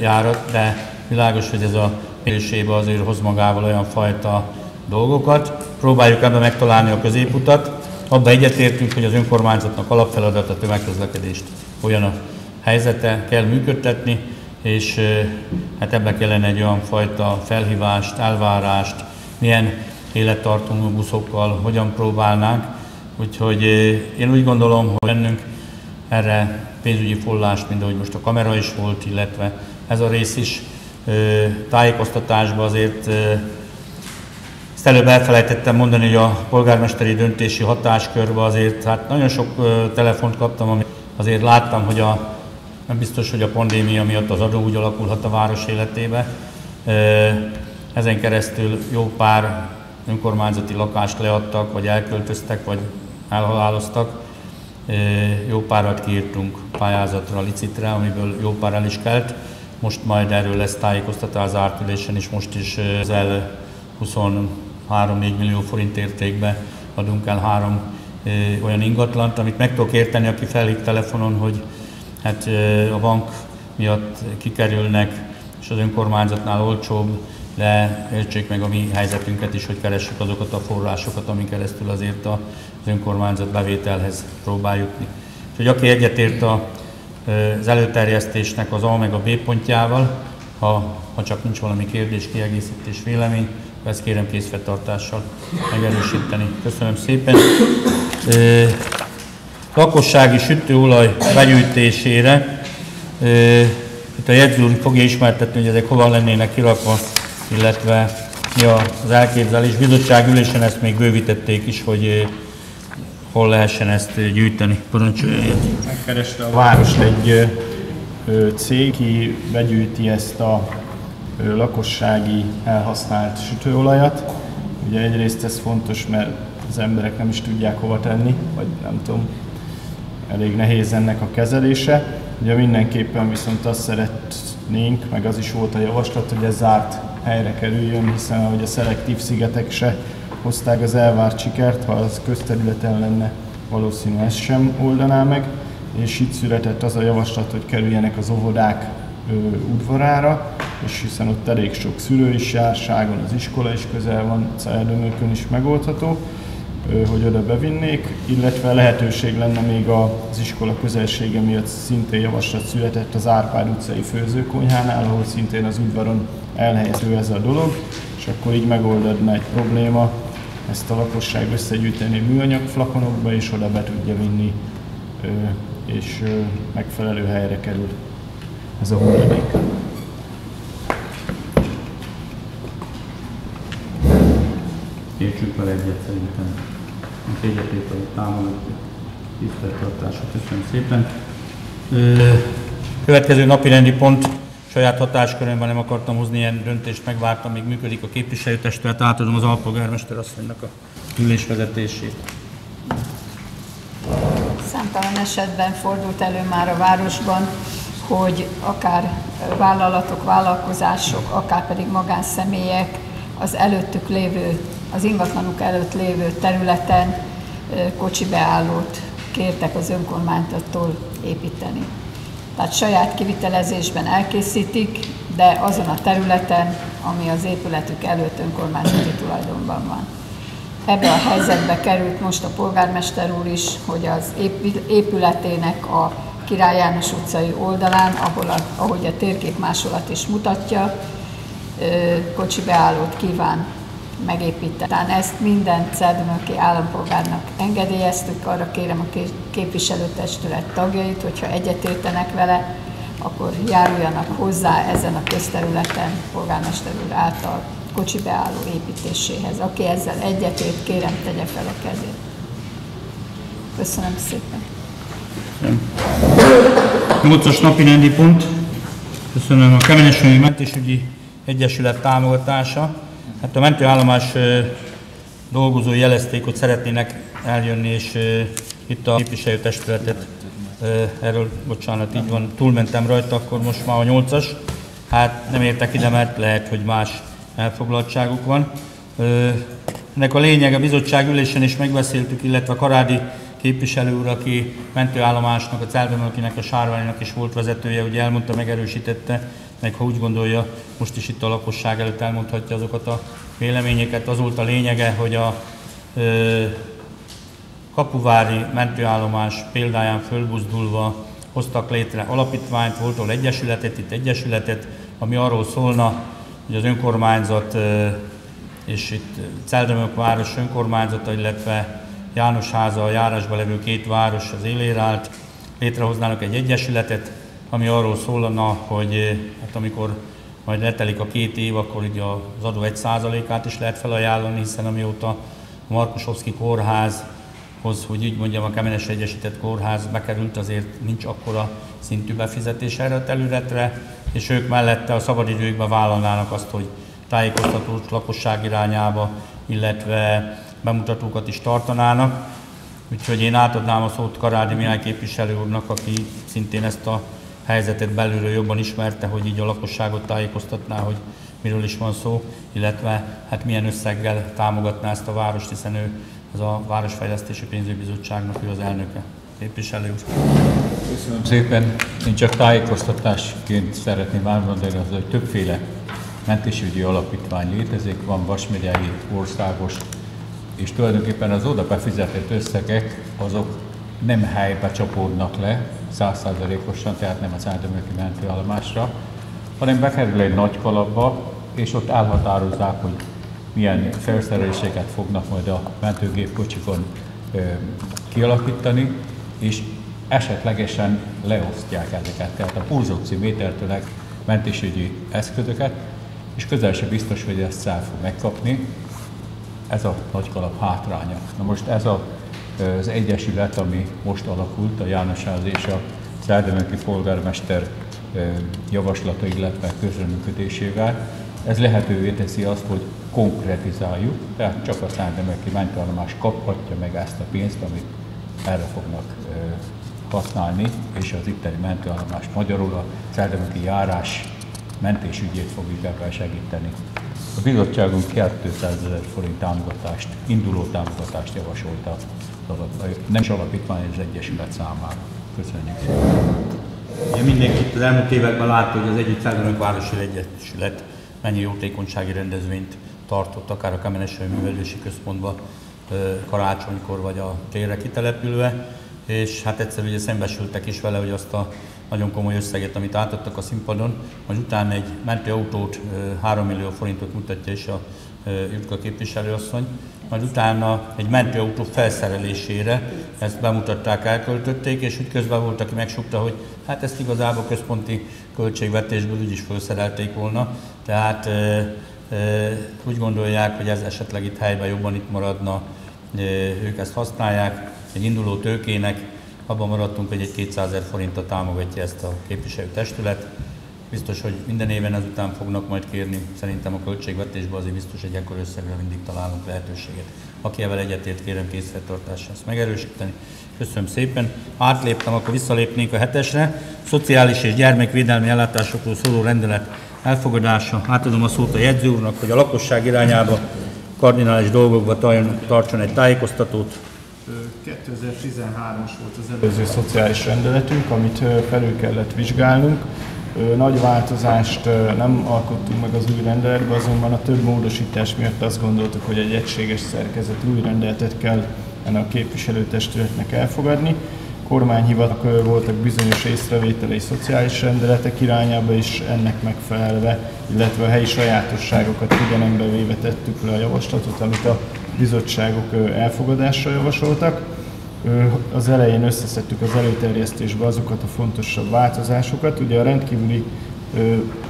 járat, de világos, hogy ez a mérésébe azért hoz magával olyan fajta dolgokat. Próbáljuk ebben megtalálni a középutat. Abban egyetértünk, hogy az önkormányzatnak alapfeladat a tömegközlekedést olyan a helyzete kell működtetni, és hát ebbe kellene egy olyan fajta felhívást, elvárást, milyen élettartó buszokkal hogyan próbálnánk. Úgyhogy én úgy gondolom, hogy bennünk erre pénzügyi forrást, mint ahogy most a kamera is volt, illetve ez a rész is tájékoztatásban azért ezt előbb elfelejtettem mondani, hogy a polgármesteri döntési hatáskörben azért hát nagyon sok telefont kaptam, amit azért láttam, hogy a, nem biztos, hogy a pandémia miatt az adó úgy alakulhat a város életébe. Ezen keresztül jó pár önkormányzati lakást leadtak, vagy elköltöztek, vagy elhaláloztak. Jó párat kiírtunk pályázatra, licitre, amiből jó pár el is kelt. Most majd erről lesz tájékoztatás az ártülésen, és most is el 23-4 millió forint értékbe adunk el három olyan ingatlant, amit meg tudok érteni, aki felhív telefonon, hogy hát a bank miatt kikerülnek, és az önkormányzatnál olcsóbb, de értsék meg a mi helyzetünket is, hogy keressük azokat a forrásokat, amin keresztül azért az önkormányzat bevételhez próbál jutni. Úgyhogy aki egyetért a, az előterjesztésnek az A meg a B pontjával, ha, ha csak nincs valami kérdés, kiegészítés, vélemény, ezt kérem készfenntartással megerősíteni. Köszönöm szépen. lakossági sütőolaj begyűjtésére itt a jegyző fogja ismertetni, hogy ezek hova lennének kirakva, illetve mi az elképzelés. Bizottság ülésen ezt még bővítették is, hogy hol lehessen ezt gyűjteni. Parancsoljon. Megkereste a város egy cég, ki begyűjti ezt a lakossági elhasznált sütőolajat. Ugye egyrészt ez fontos, mert az emberek nem is tudják hova tenni, vagy nem tudom, elég nehéz ennek a kezelése. Ugye mindenképpen viszont azt szeret, szeretnénk, meg az is volt a javaslat, hogy ez zárt helyre kerüljön, hiszen ahogy a szelektív szigetek se hozták az elvárt sikert, ha az közterületen lenne, valószínű ez sem oldaná meg, és itt született az a javaslat, hogy kerüljenek az óvodák ö, udvarára, és hiszen ott elég sok szülő is jár, Ságon az iskola is közel van, Celdömölkön is megoldható, ö, hogy oda bevinnék, illetve lehetőség lenne még az iskola közelsége miatt szintén javaslat született az Árpád utcai főzőkonyhánál, ahol szintén az udvaron elhelyező ez a dolog, és akkor így megoldódna egy probléma, ezt a lakosság összegyűjteni műanyag flakonokba, és oda be tudja vinni, és megfelelő helyre kerül ez a hulladék. Értsük vele egyet szerintem. A egyetértelő támogatjuk. Tiszteltartásra köszönöm szépen. Következő napi rendi pont saját hatáskörömben nem akartam hozni ilyen döntést, megvártam, még működik a képviselőtestület, átadom az alpolgármester asszonynak a ülésvezetését. Számtalan esetben fordult elő már a városban, hogy akár vállalatok, vállalkozások, akár pedig magánszemélyek az előttük lévő, az ingatlanuk előtt lévő területen kocsi beállót kértek az önkormányzattól építeni tehát saját kivitelezésben elkészítik, de azon a területen, ami az épületük előtt önkormányzati tulajdonban van. Ebbe a helyzetbe került most a polgármester úr is, hogy az épületének a Király János utcai oldalán, ahol a, ahogy a térkép másolat is mutatja, kocsi beállót kíván megépíteni. Tehát ezt minden cerdönöki állampolgárnak engedélyeztük, arra kérem a képviselőtestület tagjait, hogyha egyetértenek vele, akkor járuljanak hozzá ezen a közterületen polgármester úr által kocsi beálló építéséhez. Aki ezzel egyetért, kérem tegye fel a kezét. Köszönöm szépen. Nyolcas napi rendi pont. Köszönöm a Kemenesői Mentésügyi Egyesület támogatása. Hát a mentőállomás dolgozói jelezték, hogy szeretnének eljönni, és itt a képviselőtestületet, erről, bocsánat, így van, túlmentem rajta, akkor most már a nyolcas. Hát nem értek ide, mert lehet, hogy más elfoglaltságuk van. Ennek a lényeg a bizottság ülésen is megbeszéltük, illetve a Karádi képviselő úr, aki mentőállomásnak, a Celbemölkinek, a Sárványnak is volt vezetője, ugye elmondta, megerősítette, meg ha úgy gondolja, most is itt a lakosság előtt elmondhatja azokat a véleményeket. Az volt a lényege, hogy a ö, kapuvári mentőállomás példáján fölbuzdulva hoztak létre alapítványt, volt ahol egyesületet, itt egyesületet, ami arról szólna, hogy az önkormányzat ö, és itt Celdömök város önkormányzata, illetve Jánosháza, a járásban levő két város az élére állt, létrehoznának egy egyesületet, ami arról szólna, hogy amikor majd letelik a két év, akkor ugye az adó egy százalékát is lehet felajánlani, hiszen amióta a Markusovszki kórházhoz, hogy így mondjam, a Kemenes Egyesített Kórház bekerült, azért nincs akkora szintű befizetés erre a területre, és ők mellette a szabadidőkben vállalnának azt, hogy tájékoztatót lakosság irányába, illetve bemutatókat is tartanának. Úgyhogy én átadnám a szót Karádi Mihály képviselő úrnak, aki szintén ezt a helyzetet belülről jobban ismerte, hogy így a lakosságot tájékoztatná, hogy miről is van szó, illetve hát milyen összeggel támogatná ezt a várost, hiszen ő az a Városfejlesztési Pénzügybizottságnak ő az elnöke. Képviselő úr. Köszönöm szépen. Én csak tájékoztatásként szeretném elmondani, az, hogy többféle mentésügyi alapítvány létezik, van Vasmegyei, országos, és tulajdonképpen az oda befizetett összegek azok nem helybe csapódnak le, százszázalékosan, tehát nem az áldemöki mentőállomásra, hanem bekerül egy nagy kalapba, és ott elhatározzák, hogy milyen felszereléseket fognak majd a mentőgépkocsikon ö, kialakítani, és esetlegesen leosztják ezeket, tehát a pulzoximétertől mentésügyi eszközöket, és közel sem biztos, hogy ezt el fog megkapni. Ez a nagy kalap hátránya. Na most ez a az egyesület, ami most alakult, a Jánosház és a Szárdemeki polgármester javaslata, illetve közreműködésével, ez lehetővé teszi azt, hogy konkretizáljuk, tehát csak a Szárdemeki mentőállomás kaphatja meg ezt a pénzt, amit erre fognak használni, és az itteni mentőállomást magyarul a szerdemeki járás mentésügyét fogjuk ebben segíteni. A bizottságunk 200 ezer forint támogatást, induló támogatást javasolta nem is alapítvány, az Egyesület számára. Köszönjük szépen. Ugye mindenki az elmúlt években látta, hogy az egyik Felnőtt Városi Egyesület mennyi jótékonysági rendezvényt tartott, akár a Kamenesői Művelési Központban karácsonykor vagy a térre kitelepülve, és hát egyszer ugye szembesültek is vele, hogy azt a nagyon komoly összeget, amit átadtak a színpadon, majd utána egy mentőautót, 3 millió forintot mutatja is a Jutka képviselőasszony, majd utána egy mentőautó felszerelésére ezt bemutatták, elköltötték, és úgy közben volt, aki megsukta, hogy hát ezt igazából központi költségvetésből úgyis felszerelték volna, tehát e, e, úgy gondolják, hogy ez esetleg itt helyben jobban itt maradna, e, ők ezt használják, egy induló tőkének, abban maradtunk, hogy egy 200 ezer forinttal támogatja ezt a képviselőtestület, Biztos, hogy minden éven ezután fognak majd kérni, szerintem a költségvetésben azért biztos egy ekkor összegre mindig találunk lehetőséget. Aki evel egyetért, kérem készfeltartásra ezt megerősíteni. Köszönöm szépen. Átléptem, akkor visszalépnénk a hetesre. Szociális és gyermekvédelmi ellátásokról szóló rendelet elfogadása. Átadom a szót a jegyző úrnak, hogy a lakosság irányába kardinális dolgokba tartson egy tájékoztatót. 2013-as volt az előző szociális rendeletünk, amit felül kellett vizsgálnunk. Nagy változást nem alkottunk meg az új rendeletbe, azonban a több módosítás miatt azt gondoltuk, hogy egy egységes szerkezetű új rendeletet kell ennek a képviselőtestületnek elfogadni. Kormányhivatak voltak bizonyos észrevételei szociális rendeletek irányába is ennek megfelelve, illetve a helyi sajátosságokat figyelembe véve tettük le a javaslatot, amit a bizottságok elfogadásra javasoltak az elején összeszedtük az előterjesztésbe azokat a fontosabb változásokat. Ugye a rendkívüli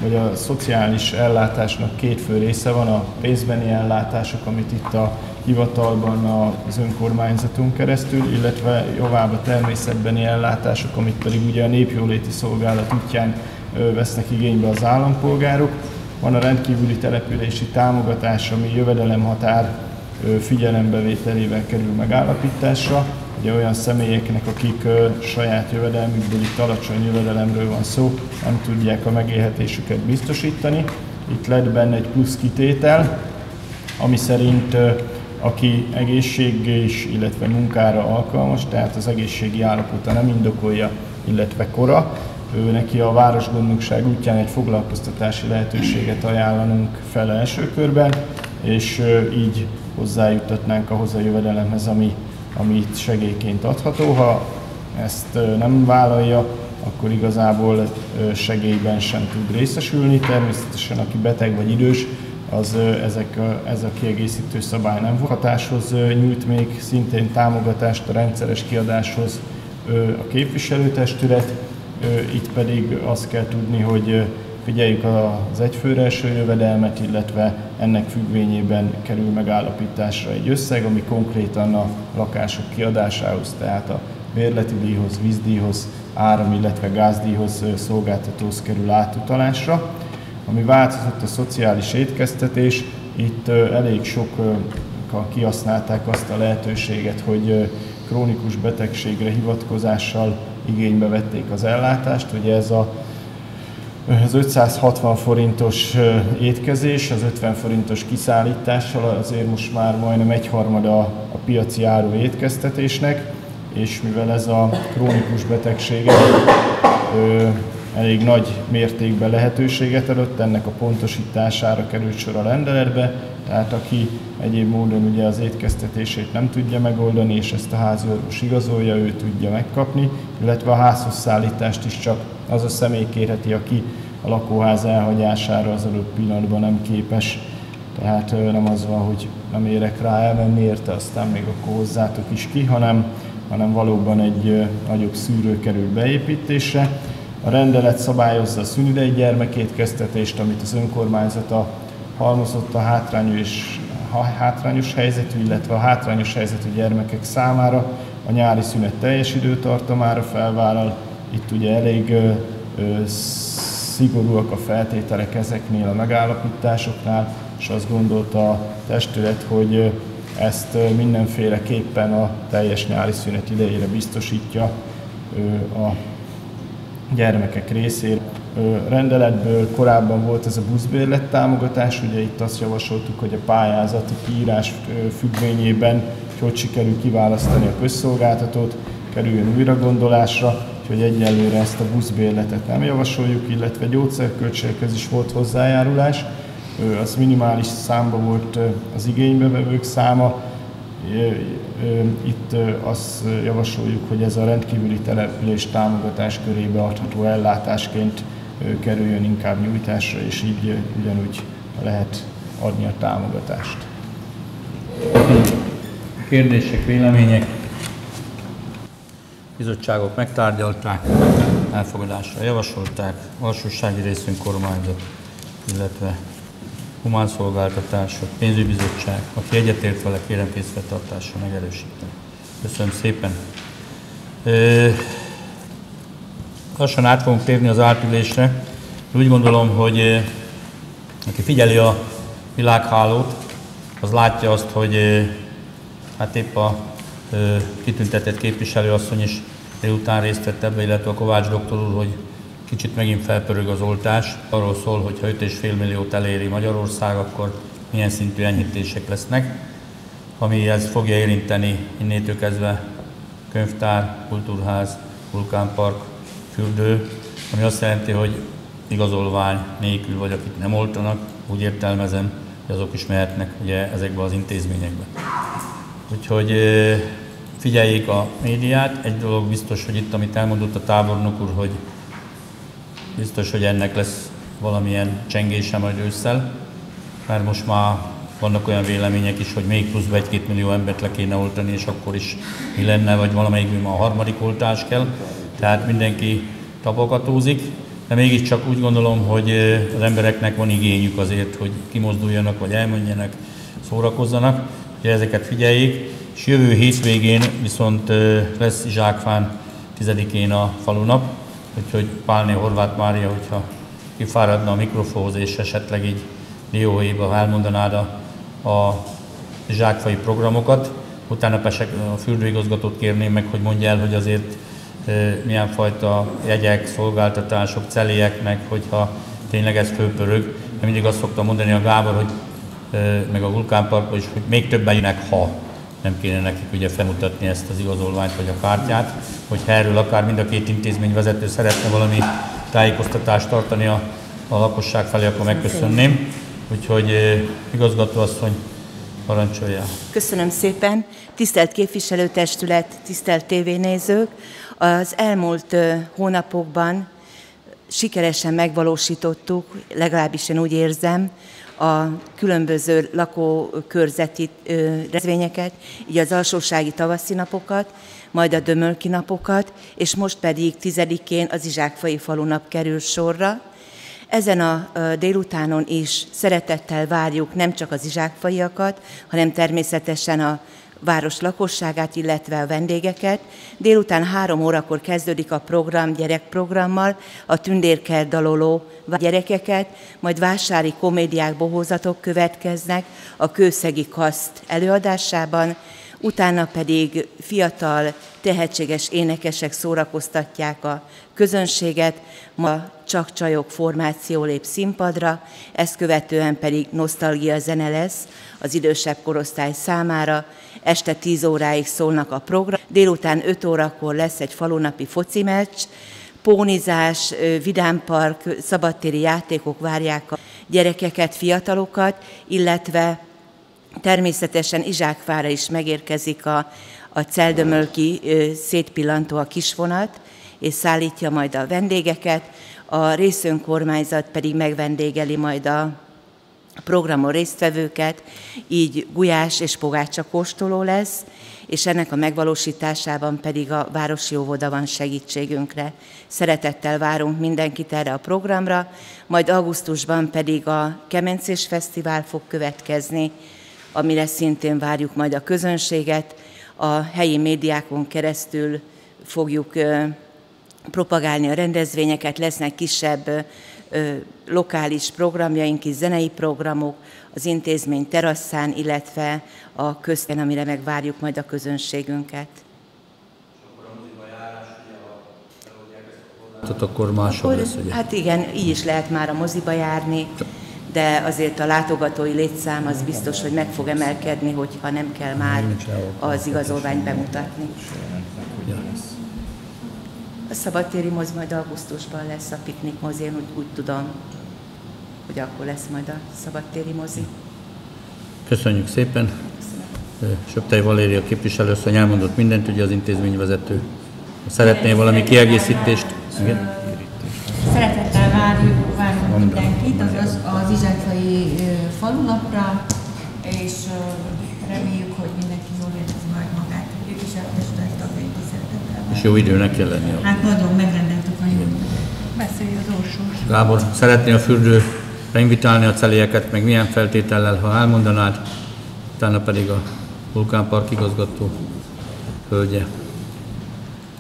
vagy a szociális ellátásnak két fő része van, a pénzbeni ellátások, amit itt a hivatalban az önkormányzatunk keresztül, illetve jobbább a természetbeni ellátások, amit pedig ugye a népjóléti szolgálat útján vesznek igénybe az állampolgárok. Van a rendkívüli települési támogatás, ami jövedelemhatár figyelembevételével kerül megállapításra, ugye olyan személyeknek, akik saját jövedelmükből, itt alacsony jövedelemről van szó, nem tudják a megélhetésüket biztosítani. Itt lett benne egy plusz kitétel, ami szerint aki egészséges, illetve munkára alkalmas, tehát az egészségi állapota nem indokolja, illetve kora, ő neki a Városgondnokság útján egy foglalkoztatási lehetőséget ajánlanunk fel első körben, és így hozzájuttatnánk ahhoz a jövedelemhez, ami amit segélyként adható. Ha ezt nem vállalja, akkor igazából segélyben sem tud részesülni. Természetesen, aki beteg vagy idős, az ezek, ez a kiegészítő szabály nem hatáshoz nyújt még, szintén támogatást a rendszeres kiadáshoz a képviselőtestület. Itt pedig azt kell tudni, hogy figyeljük az egyfőre eső jövedelmet, illetve ennek függvényében kerül megállapításra egy összeg, ami konkrétan a lakások kiadásához, tehát a bérleti díjhoz, vízdíjhoz, áram, illetve gázdíjhoz szolgáltatóhoz kerül átutalásra. Ami változott a szociális étkeztetés, itt elég sok kihasználták azt a lehetőséget, hogy krónikus betegségre hivatkozással igénybe vették az ellátást. Ugye ez a az 560 forintos étkezés, az 50 forintos kiszállítással azért most már majdnem egyharmada a piaci áru étkeztetésnek, és mivel ez a krónikus betegség elég nagy mértékben lehetőséget adott, ennek a pontosítására került sor a rendeletbe, tehát aki egyéb módon ugye az étkeztetését nem tudja megoldani, és ezt a háziorvos igazolja, ő tudja megkapni, illetve a házhoz szállítást is csak az a személy kérheti, aki a lakóház elhagyására az adott pillanatban nem képes. Tehát nem az van, hogy nem érek rá elmenni érte, aztán még akkor hozzátok is ki, hanem, hanem valóban egy nagyobb szűrő kerül beépítésre. A rendelet szabályozza a szünidei gyermekétkeztetést, amit az önkormányzata halmozott a hátrányos, hátrányos helyzetű, illetve a hátrányos helyzetű gyermekek számára a nyári szünet teljes időtartamára felvállal. Itt ugye elég ö, ö, szigorúak a feltételek ezeknél a megállapításoknál, és azt gondolta a testület, hogy ezt mindenféleképpen a teljes nyári szünet idejére biztosítja a gyermekek részére. Rendeletből korábban volt ez a buszbérlet támogatás, ugye itt azt javasoltuk, hogy a pályázati kiírás függvényében, hogy hogy sikerül kiválasztani a közszolgáltatót, kerüljön újra gondolásra, hogy egyelőre ezt a buszbérletet nem javasoljuk, illetve gyógyszerköltségekhez is volt hozzájárulás, az minimális számba volt az igénybevevők száma, itt azt javasoljuk, hogy ez a rendkívüli település támogatás körébe adható ellátásként kerüljön inkább nyújtásra, és így ugyanúgy lehet adni a támogatást. Kérdések, vélemények? Bizottságok megtárgyalták, elfogadásra javasolták, alsósági részünk kormányzat, illetve humán szolgáltatások, pénzügybizottság, aki egyetért vele, kérem készfeltartásra megerősíteni. Köszönöm szépen. Ö, lassan át fogunk térni az átülésre. Úgy gondolom, hogy aki figyeli a világhálót, az látja azt, hogy hát épp a kitüntetett képviselőasszony is délután részt vett ebbe, illetve a Kovács doktor úr, hogy kicsit megint felpörög az oltás. Arról szól, hogy ha 5,5 milliót eléri Magyarország, akkor milyen szintű enyhítések lesznek, ami ez fogja érinteni innétől kezdve könyvtár, kultúrház, vulkánpark, fürdő, ami azt jelenti, hogy igazolvány nélkül, vagy akik nem oltanak, úgy értelmezem, hogy azok is mehetnek ugye ezekbe az intézményekbe. Úgyhogy figyeljék a médiát. Egy dolog biztos, hogy itt, amit elmondott a tábornok úr, hogy biztos, hogy ennek lesz valamilyen csengése majd ősszel, mert most már vannak olyan vélemények is, hogy még plusz egy-két millió embert le kéne oltani, és akkor is mi lenne, vagy valamelyik már a harmadik oltás kell. Tehát mindenki tapogatózik, de mégiscsak úgy gondolom, hogy az embereknek van igényük azért, hogy kimozduljanak, vagy elmenjenek, szórakozzanak, hogy ezeket figyeljék, és jövő hétvégén viszont lesz Zsákfán 10-én a falunap, úgyhogy Pálné Horváth Mária, hogyha kifáradna a mikrofonhoz, és esetleg így dióhéjba elmondanád a, a zsákfai programokat, utána pesek a fürdőigazgatót kérném meg, hogy mondja el, hogy azért milyen fajta jegyek, szolgáltatások, celéeknek, hogyha tényleg ez fölpörög. Én mindig azt szoktam mondani a Gábor, hogy meg a vulkánparkban is, hogy még többen jönnek, ha nem kéne nekik ugye felmutatni ezt az igazolványt vagy a kártyát, hogy erről akár mind a két intézmény vezető szeretne valami tájékoztatást tartani a, a lakosság felé, akkor megköszönném. Úgyhogy igazgatóasszony, parancsolja. Köszönöm szépen. Tisztelt képviselőtestület, tisztelt tévénézők! Az elmúlt hónapokban sikeresen megvalósítottuk, legalábbis én úgy érzem, a különböző lakókörzeti rendezvényeket, így az alsósági tavaszi napokat, majd a dömölki napokat, és most pedig tizedikén az Izsákfai falunap kerül sorra. Ezen a délutánon is szeretettel várjuk nem csak az izsákfaiakat, hanem természetesen a város lakosságát, illetve a vendégeket. Délután három órakor kezdődik a program gyerekprogrammal, a tündérker daloló gyerekeket, majd vásári komédiák, bohózatok következnek a kőszegi kaszt előadásában, utána pedig fiatal, tehetséges énekesek szórakoztatják a közönséget, ma csak csajok formáció lép színpadra, ezt követően pedig nosztalgia zene lesz az idősebb korosztály számára, este 10 óráig szólnak a program, délután 5 órakor lesz egy falunapi foci meccs, pónizás, vidámpark, szabadtéri játékok várják a gyerekeket, fiatalokat, illetve természetesen Izsákvára is megérkezik a, a Celdömölki szétpillantó a kisvonat, és szállítja majd a vendégeket, a részönkormányzat pedig megvendégeli majd a programon résztvevőket, így gulyás és pogácsa kóstoló lesz, és ennek a megvalósításában pedig a Városi Óvoda van segítségünkre. Szeretettel várunk mindenkit erre a programra, majd augusztusban pedig a Kemencés Fesztivál fog következni, amire szintén várjuk majd a közönséget. A helyi médiákon keresztül fogjuk propagálni a rendezvényeket, lesznek kisebb lokális programjaink is, zenei programok, az intézmény terasszán, illetve a közten, amire megvárjuk majd a közönségünket. akkor másabb Akkor, lesz, ugye? hát igen, így is lehet már a moziba járni, de azért a látogatói létszám az biztos, hogy meg fog emelkedni, hogyha nem kell már az igazolványt bemutatni. A szabadtéri mozi majd augusztusban lesz a piknik mozi, én úgy, úgy tudom, hogy akkor lesz majd a szabadtéri mozi. Köszönjük szépen. Söptei Valéria képviselőasszony elmondott mindent, ugye az intézményvezető. Szeretné valami kiegészítést? Igen? Szeretettel várjuk, várunk mindenkit az, az, Izsátlai falunapra, és ö, reméljük, hogy mindenki jól érzi majd magát. Ők is eltestett tagjai szeretettel. És jó időnek kell lenni. Hát nagyon megrendeltük a jó Beszélj az orsós. Gábor, szeretné a fürdőre invitálni a celieket, meg milyen feltétellel, ha elmondanád, utána pedig a vulkánpark igazgató hölgye.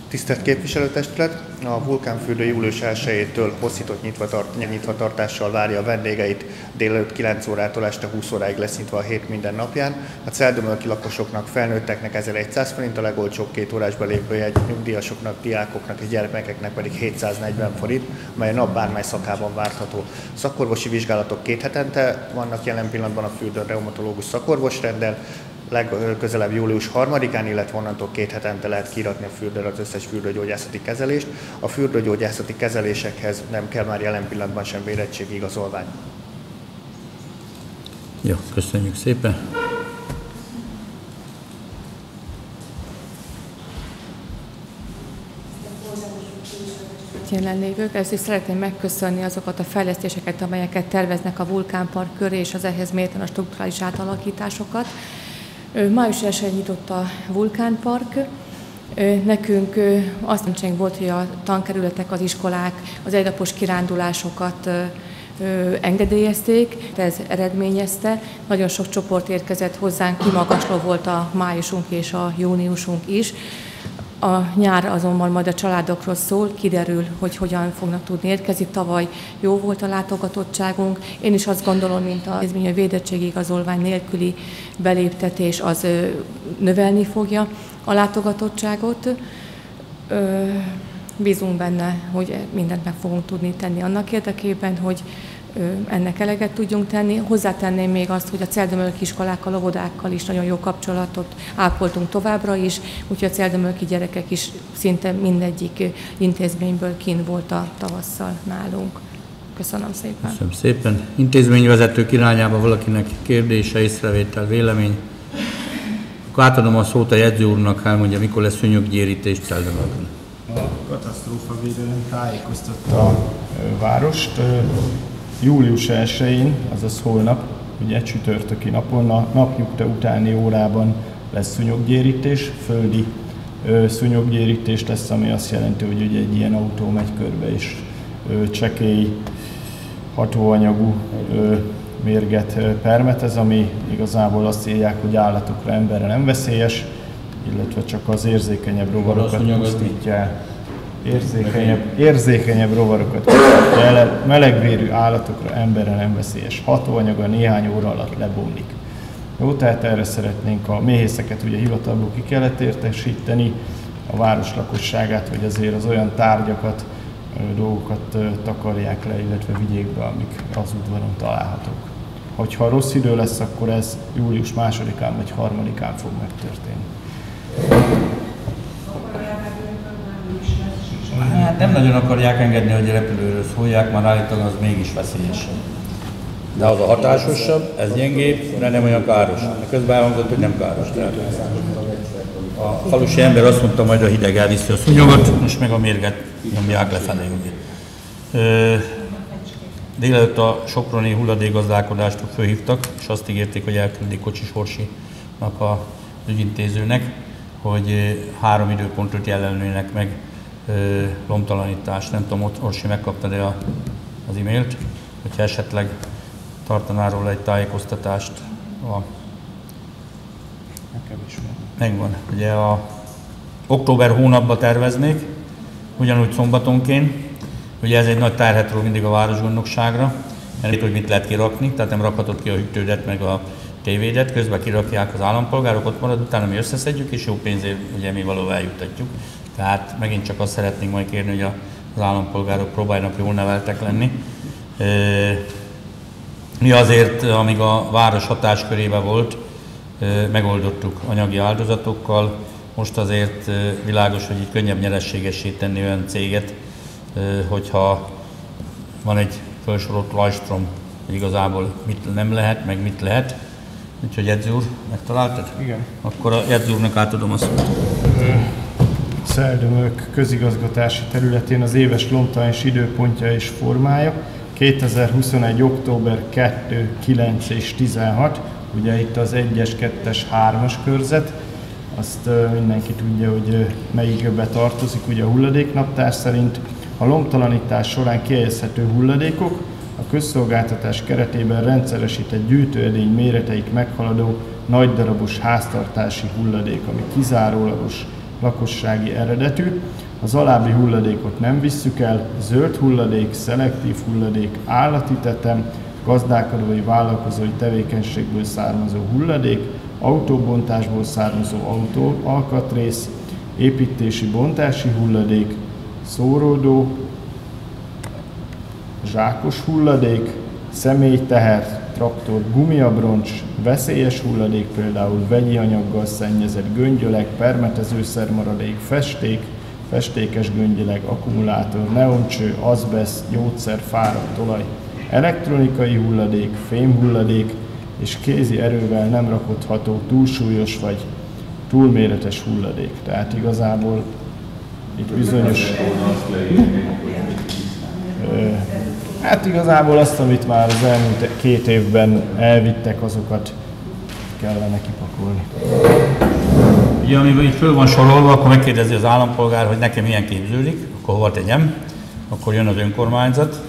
Tisztelt képviselőtestület! A vulkánfürdő július 1-től hosszított nyitva, tart, nyitva tartással várja a vendégeit. Délelőtt 9 órától este 20 óráig lesz nyitva a hét minden napján. A celdömölki lakosoknak, felnőtteknek 1100 forint, a legolcsóbb két órás belépőjegy, nyugdíjasoknak, diákoknak és gyermekeknek pedig 740 forint, mely a nap bármely szakában várható. Szakorvosi vizsgálatok két hetente vannak jelen pillanatban a fürdőn reumatológus szakorvosrenddel, legközelebb július 3-án, illetve onnantól két hetente lehet kiratni a fürdőre az összes fürdőgyógyászati kezelést. A fürdőgyógyászati kezelésekhez nem kell már jelen pillanatban sem vérettségi igazolvány. Jó, köszönjük szépen. jelenlévők. Ezt is szeretném megköszönni azokat a fejlesztéseket, amelyeket terveznek a vulkánpark köré és az ehhez mérten a strukturális átalakításokat. Május 1 nyitott a vulkánpark. Nekünk azt nem volt, hogy a tankerületek, az iskolák, az egynapos kirándulásokat engedélyezték, ez eredményezte. Nagyon sok csoport érkezett hozzánk, kimagasló volt a májusunk és a júniusunk is. A nyár azonban majd a családokról szól, kiderül, hogy hogyan fognak tudni érkezni. Tavaly jó volt a látogatottságunk. Én is azt gondolom, mint az hogy védettségi igazolvány nélküli beléptetés az növelni fogja a látogatottságot. Bízunk benne, hogy mindent meg fogunk tudni tenni annak érdekében, hogy ennek eleget tudjunk tenni. Hozzátenném még azt, hogy a Celdömölki iskolákkal, óvodákkal is nagyon jó kapcsolatot ápoltunk továbbra is, úgyhogy a Celdömölki gyerekek is szinte mindegyik intézményből kint volt a tavasszal nálunk. Köszönöm szépen. Köszönöm szépen. Intézményvezetők irányába valakinek kérdése, észrevétel, vélemény. Akkor átadom a szót a jegyző úrnak, elmondja, mikor lesz szőnyöggyérítés Celdömölkön. A katasztrófa védelem tájékoztatta a várost július 1-én, azaz holnap, ugye csütörtöki napon, a napnyugta utáni órában lesz szúnyoggyérítés, földi ö, szúnyoggyérítés lesz, ami azt jelenti, hogy ugye egy ilyen autó megy körbe, és ö, csekély hatóanyagú ö, mérget permetez, ami igazából azt írják, hogy állatokra, emberre nem veszélyes, illetve csak az érzékenyebb rovarokat pusztítja el érzékenyebb, érzékenyebb rovarokat el, melegvérű állatokra, emberre nem veszélyes hatóanyaga néhány óra alatt lebomlik. Jó, tehát erre szeretnénk a méhészeket ugye hivatalból ki kellett értesíteni, a város lakosságát, hogy azért az olyan tárgyakat, dolgokat takarják le, illetve vigyék be, amik az udvaron találhatók. Hogyha rossz idő lesz, akkor ez július másodikán vagy harmadikán fog megtörténni. Hát nem nagyon akarják engedni, hogy repülőről szólják, már állítólag az mégis veszélyes. De az a hatásosabb, ez gyengébb, de nem olyan káros. Közben elhangzott, hogy nem káros. Tehát a falusi ember azt mondta, majd a hideg elviszi a szúnyogot, most meg a mérget nyomják lefelé. Délelőtt a Soproni hulladékgazdálkodástól fölhívtak, és azt ígérték, hogy elküldik Kocsis Orsinak a ügyintézőnek, hogy három időpontot jelölnének meg lomtalanítást. Nem tudom, Orsi megkapta de az e-mailt, hogyha esetleg tartaná róla egy tájékoztatást. A... Nekem is van. Megvan. Ugye a október hónapban terveznék, ugyanúgy szombatonként. Ugye ez egy nagy terhet ró mindig a városgondnokságra, mert hogy mit lehet kirakni, tehát nem rakhatod ki a hűtődet, meg a tévédet, közben kirakják az állampolgárok, ott marad, utána mi összeszedjük, és jó pénzért ugye mi valóban eljutatjuk. Tehát megint csak azt szeretnénk majd kérni, hogy az állampolgárok próbálnak jól neveltek lenni. Mi azért, amíg a város hatáskörébe volt, megoldottuk anyagi áldozatokkal, most azért világos, hogy így könnyebb nyerességessé tenni olyan céget, hogyha van egy felsorolt lajstrom, hogy igazából mit nem lehet, meg mit lehet. Úgyhogy Edzi úr, megtaláltad? Igen. Akkor a Edzi úrnak átadom a szót. Szerdömök közigazgatási területén az éves lomtalanás időpontja és formája 2021. október 2, 9 és 16, ugye itt az 1-es, 2-es, 3-as körzet, azt mindenki tudja, hogy melyikbe tartozik, ugye a hulladéknaptár szerint. A lomtalanítás során kiejezhető hulladékok, a közszolgáltatás keretében rendszeresített gyűjtőedény méreteik meghaladó nagy darabos háztartási hulladék, ami kizárólagos lakossági eredetű. Az alábbi hulladékot nem visszük el, zöld hulladék, szelektív hulladék, állati tetem, gazdálkodói vállalkozói tevékenységből származó hulladék, autóbontásból származó autó alkatrész, építési bontási hulladék, szóródó, zsákos hulladék, személyteher, traktor, gumiabroncs, veszélyes hulladék, például vegyi anyaggal szennyezett göngyölek, permetezőszermaradék, festék, festékes göngyeleg, akkumulátor, neoncső, azbesz, gyógyszer, fáradt olaj, elektronikai hulladék, fémhulladék és kézi erővel nem rakodható túlsúlyos vagy túlméretes hulladék. Tehát igazából itt bizonyos... Hát igazából azt, amit már az elmúlt két évben elvittek, azokat kellene kipakolni. Ugye, amiben itt föl van sorolva, akkor megkérdezi az állampolgár, hogy nekem milyen képződik, akkor hova tegyem, akkor jön az önkormányzat,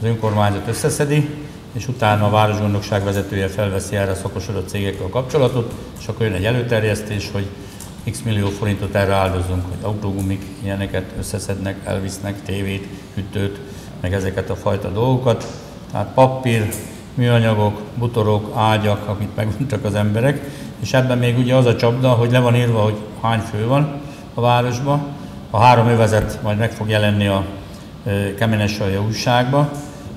az önkormányzat összeszedi, és utána a városgondokság vezetője felveszi erre a szakosodott cégekkel a kapcsolatot, és akkor jön egy előterjesztés, hogy x millió forintot erre áldozunk, hogy autógumik, ilyeneket összeszednek, elvisznek, tévét, hűtőt, meg ezeket a fajta dolgokat. Tehát papír, műanyagok, butorok, ágyak, amit megmondtak az emberek, és ebben még ugye az a csapda, hogy le van írva, hogy hány fő van a városban. A három övezet majd meg fog jelenni a Kemenesalja újságba,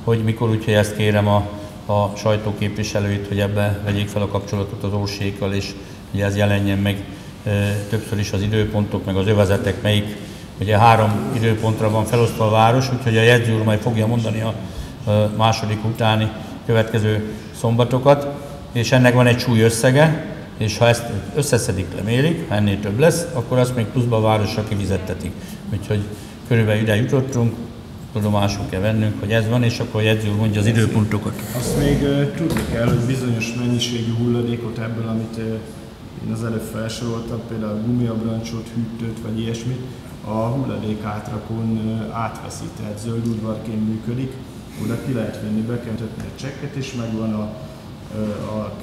hogy mikor úgyhogy ezt kérem a, a sajtóképviselőit, hogy ebbe vegyék fel a kapcsolatot az orsékkal, és hogy ez jelenjen meg többször is az időpontok, meg az övezetek, melyik ugye három időpontra van felosztva a város, úgyhogy a jegyző úr majd fogja mondani a, második utáni következő szombatokat, és ennek van egy súly összege, és ha ezt összeszedik, lemérik, ha ennél több lesz, akkor azt még pluszba a városra kivizettetik. Úgyhogy körülbelül ide jutottunk, tudomásul kell vennünk, hogy ez van, és akkor a jegyző mondja az időpontokat. Azt még uh, tudni kell, hogy bizonyos mennyiségű hulladékot ebből, amit én az előbb felsoroltam, például gumiabrancsot, hűtőt vagy ilyesmit, a hulladék átrakón uh, átveszi, tehát zöld udvarként működik, oda ki lehet venni, be kell egy csekket, és megvan a, a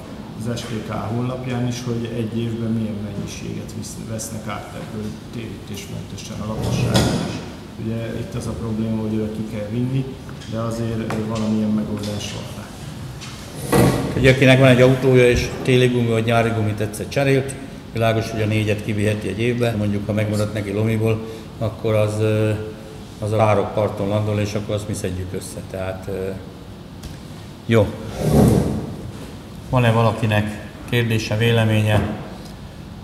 az SPK honlapján is, hogy egy évben milyen mennyiséget vesznek át ebből térítésmentesen a lakosságnak is. Ugye itt az a probléma, hogy ki kell vinni, de azért valamilyen megoldás van rá. Ugye akinek van egy autója és téli gumi vagy nyári gumit egyszer cserélt, világos, hogy a négyet kiviheti egy évben, mondjuk ha megmaradt neki lomiból, akkor az, az a árok parton landol, és akkor azt mi szedjük össze. Tehát jó. Van-e valakinek kérdése, véleménye,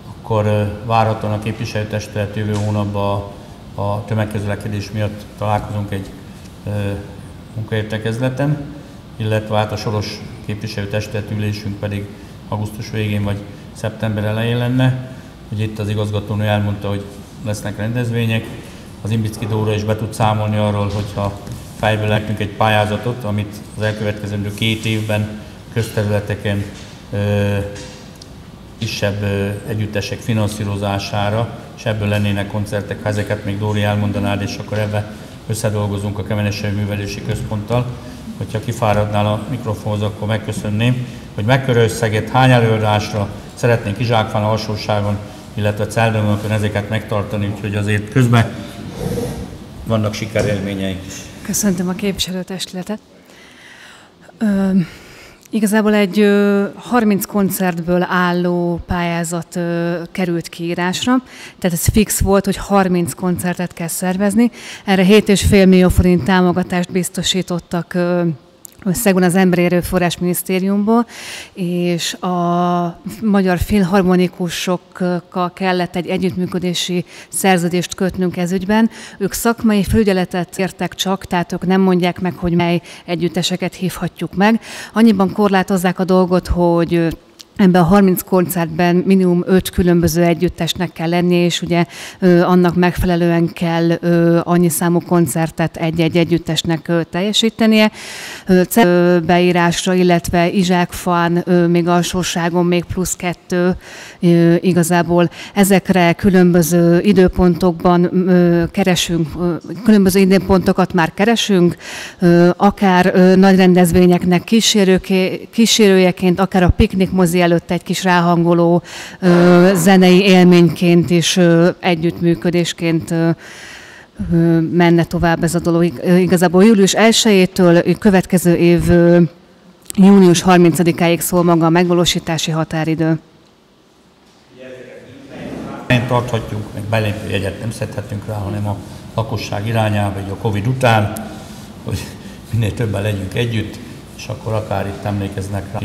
akkor várhatóan a képviselőtestület jövő hónapban a tömegközlekedés miatt találkozunk egy munkaértekezleten, illetve hát a soros képviselőtestület ülésünk pedig augusztus végén vagy szeptember elején lenne. Ugye itt az igazgatónő elmondta, hogy lesznek rendezvények. Az Imbicki Dóra is be tud számolni arról, hogyha fejből lehetünk egy pályázatot, amit az elkövetkezendő két évben közterületeken kisebb együttesek finanszírozására, és ebből lennének koncertek, ha ezeket még Dóri elmondanád, és akkor ebbe összedolgozunk a Kemenesei Művelési Központtal. Hogyha kifáradnál a mikrofonhoz, akkor megköszönném, hogy mekkora hány előadásra szeretnénk Izsákfán alsóságon, illetve Celdömökön ezeket megtartani, úgyhogy azért közben vannak sikerélményeink is. Köszöntöm a képviselőtestületet. Ö, Igazából egy 30 koncertből álló pályázat került kiírásra, tehát ez fix volt, hogy 30 koncertet kell szervezni. Erre 7,5 millió forint támogatást biztosítottak összegben az Emberi Erőforrás Minisztériumból, és a magyar filharmonikusokkal kellett egy együttműködési szerződést kötnünk ez ügyben. Ők szakmai felügyeletet értek csak, tehát ők nem mondják meg, hogy mely együtteseket hívhatjuk meg. Annyiban korlátozzák a dolgot, hogy Ebben a 30 koncertben minimum 5 különböző együttesnek kell lenni, és ugye ö, annak megfelelően kell ö, annyi számú koncertet egy-egy együttesnek ö, teljesítenie. Ö, beírásra, illetve Izsákfán ö, még alsóságon még plusz kettő ö, igazából ezekre különböző időpontokban ö, keresünk, ö, különböző időpontokat már keresünk, ö, akár ö, nagy rendezvényeknek kísérőjeként, akár a piknik mozi előtt egy kis ráhangoló ö, zenei élményként és ö, együttműködésként ö, ö, menne tovább ez a dolog. Igazából július 1-től következő év ö, június 30-áig szól maga a megvalósítási határidő. Nem tarthatjuk, meg belépő jegyet nem szedhetünk rá, hanem a lakosság irányába, vagy a Covid után, hogy minél többen legyünk együtt, és akkor akár itt emlékeznek rá,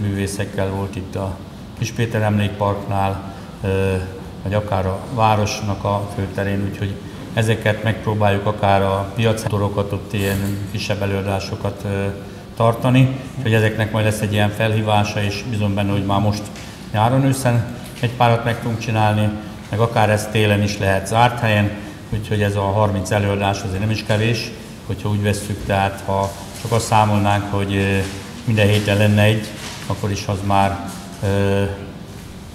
művészekkel volt itt a Kispéter emlékparknál, vagy akár a városnak a főterén, úgyhogy ezeket megpróbáljuk akár a piactorokat, ott ilyen kisebb előadásokat tartani, hogy ezeknek majd lesz egy ilyen felhívása, és bizony benne, hogy már most nyáron őszen egy párat meg tudunk csinálni, meg akár ez télen is lehet zárt helyen, úgyhogy ez a 30 előadás azért nem is kevés, hogyha úgy vesszük, tehát ha csak azt számolnánk, hogy minden héten lenne egy, akkor is az már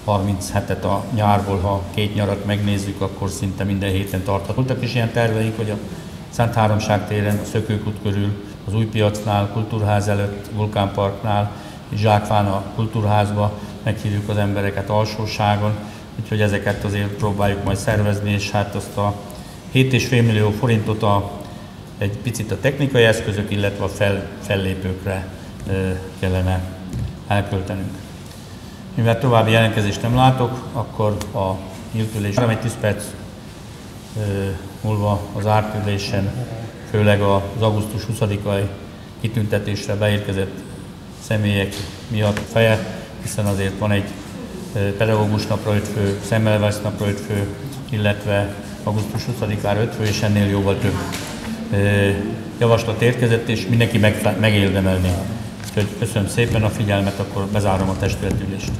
37-et a nyárból, ha két nyarat megnézzük, akkor szinte minden héten tarthat. Voltak is ilyen terveink, hogy a Szent Háromság téren, a Szökőkút körül, az Új Piacnál, Kultúrház előtt, Vulkánparknál, Zsákfán a Kultúrházba meghívjuk az embereket alsóságon, úgyhogy ezeket azért próbáljuk majd szervezni, és hát azt a 7,5 millió forintot a, egy picit a technikai eszközök, illetve a fel, fellépőkre kellene elköltenünk. Mivel további jelentkezést nem látok, akkor a nyílt ülés egy 10 perc múlva az ártülésen, főleg az augusztus 20-ai kitüntetésre beérkezett személyek miatt feje, hiszen azért van egy pedagógus napra ötfő, szemmelvesz napra ötfő, illetve augusztus 20-ára ötfő, és ennél jóval több javaslat érkezett, és mindenki megérdemelni. Úgyhogy köszönöm szépen a figyelmet, akkor bezárom a testületülést.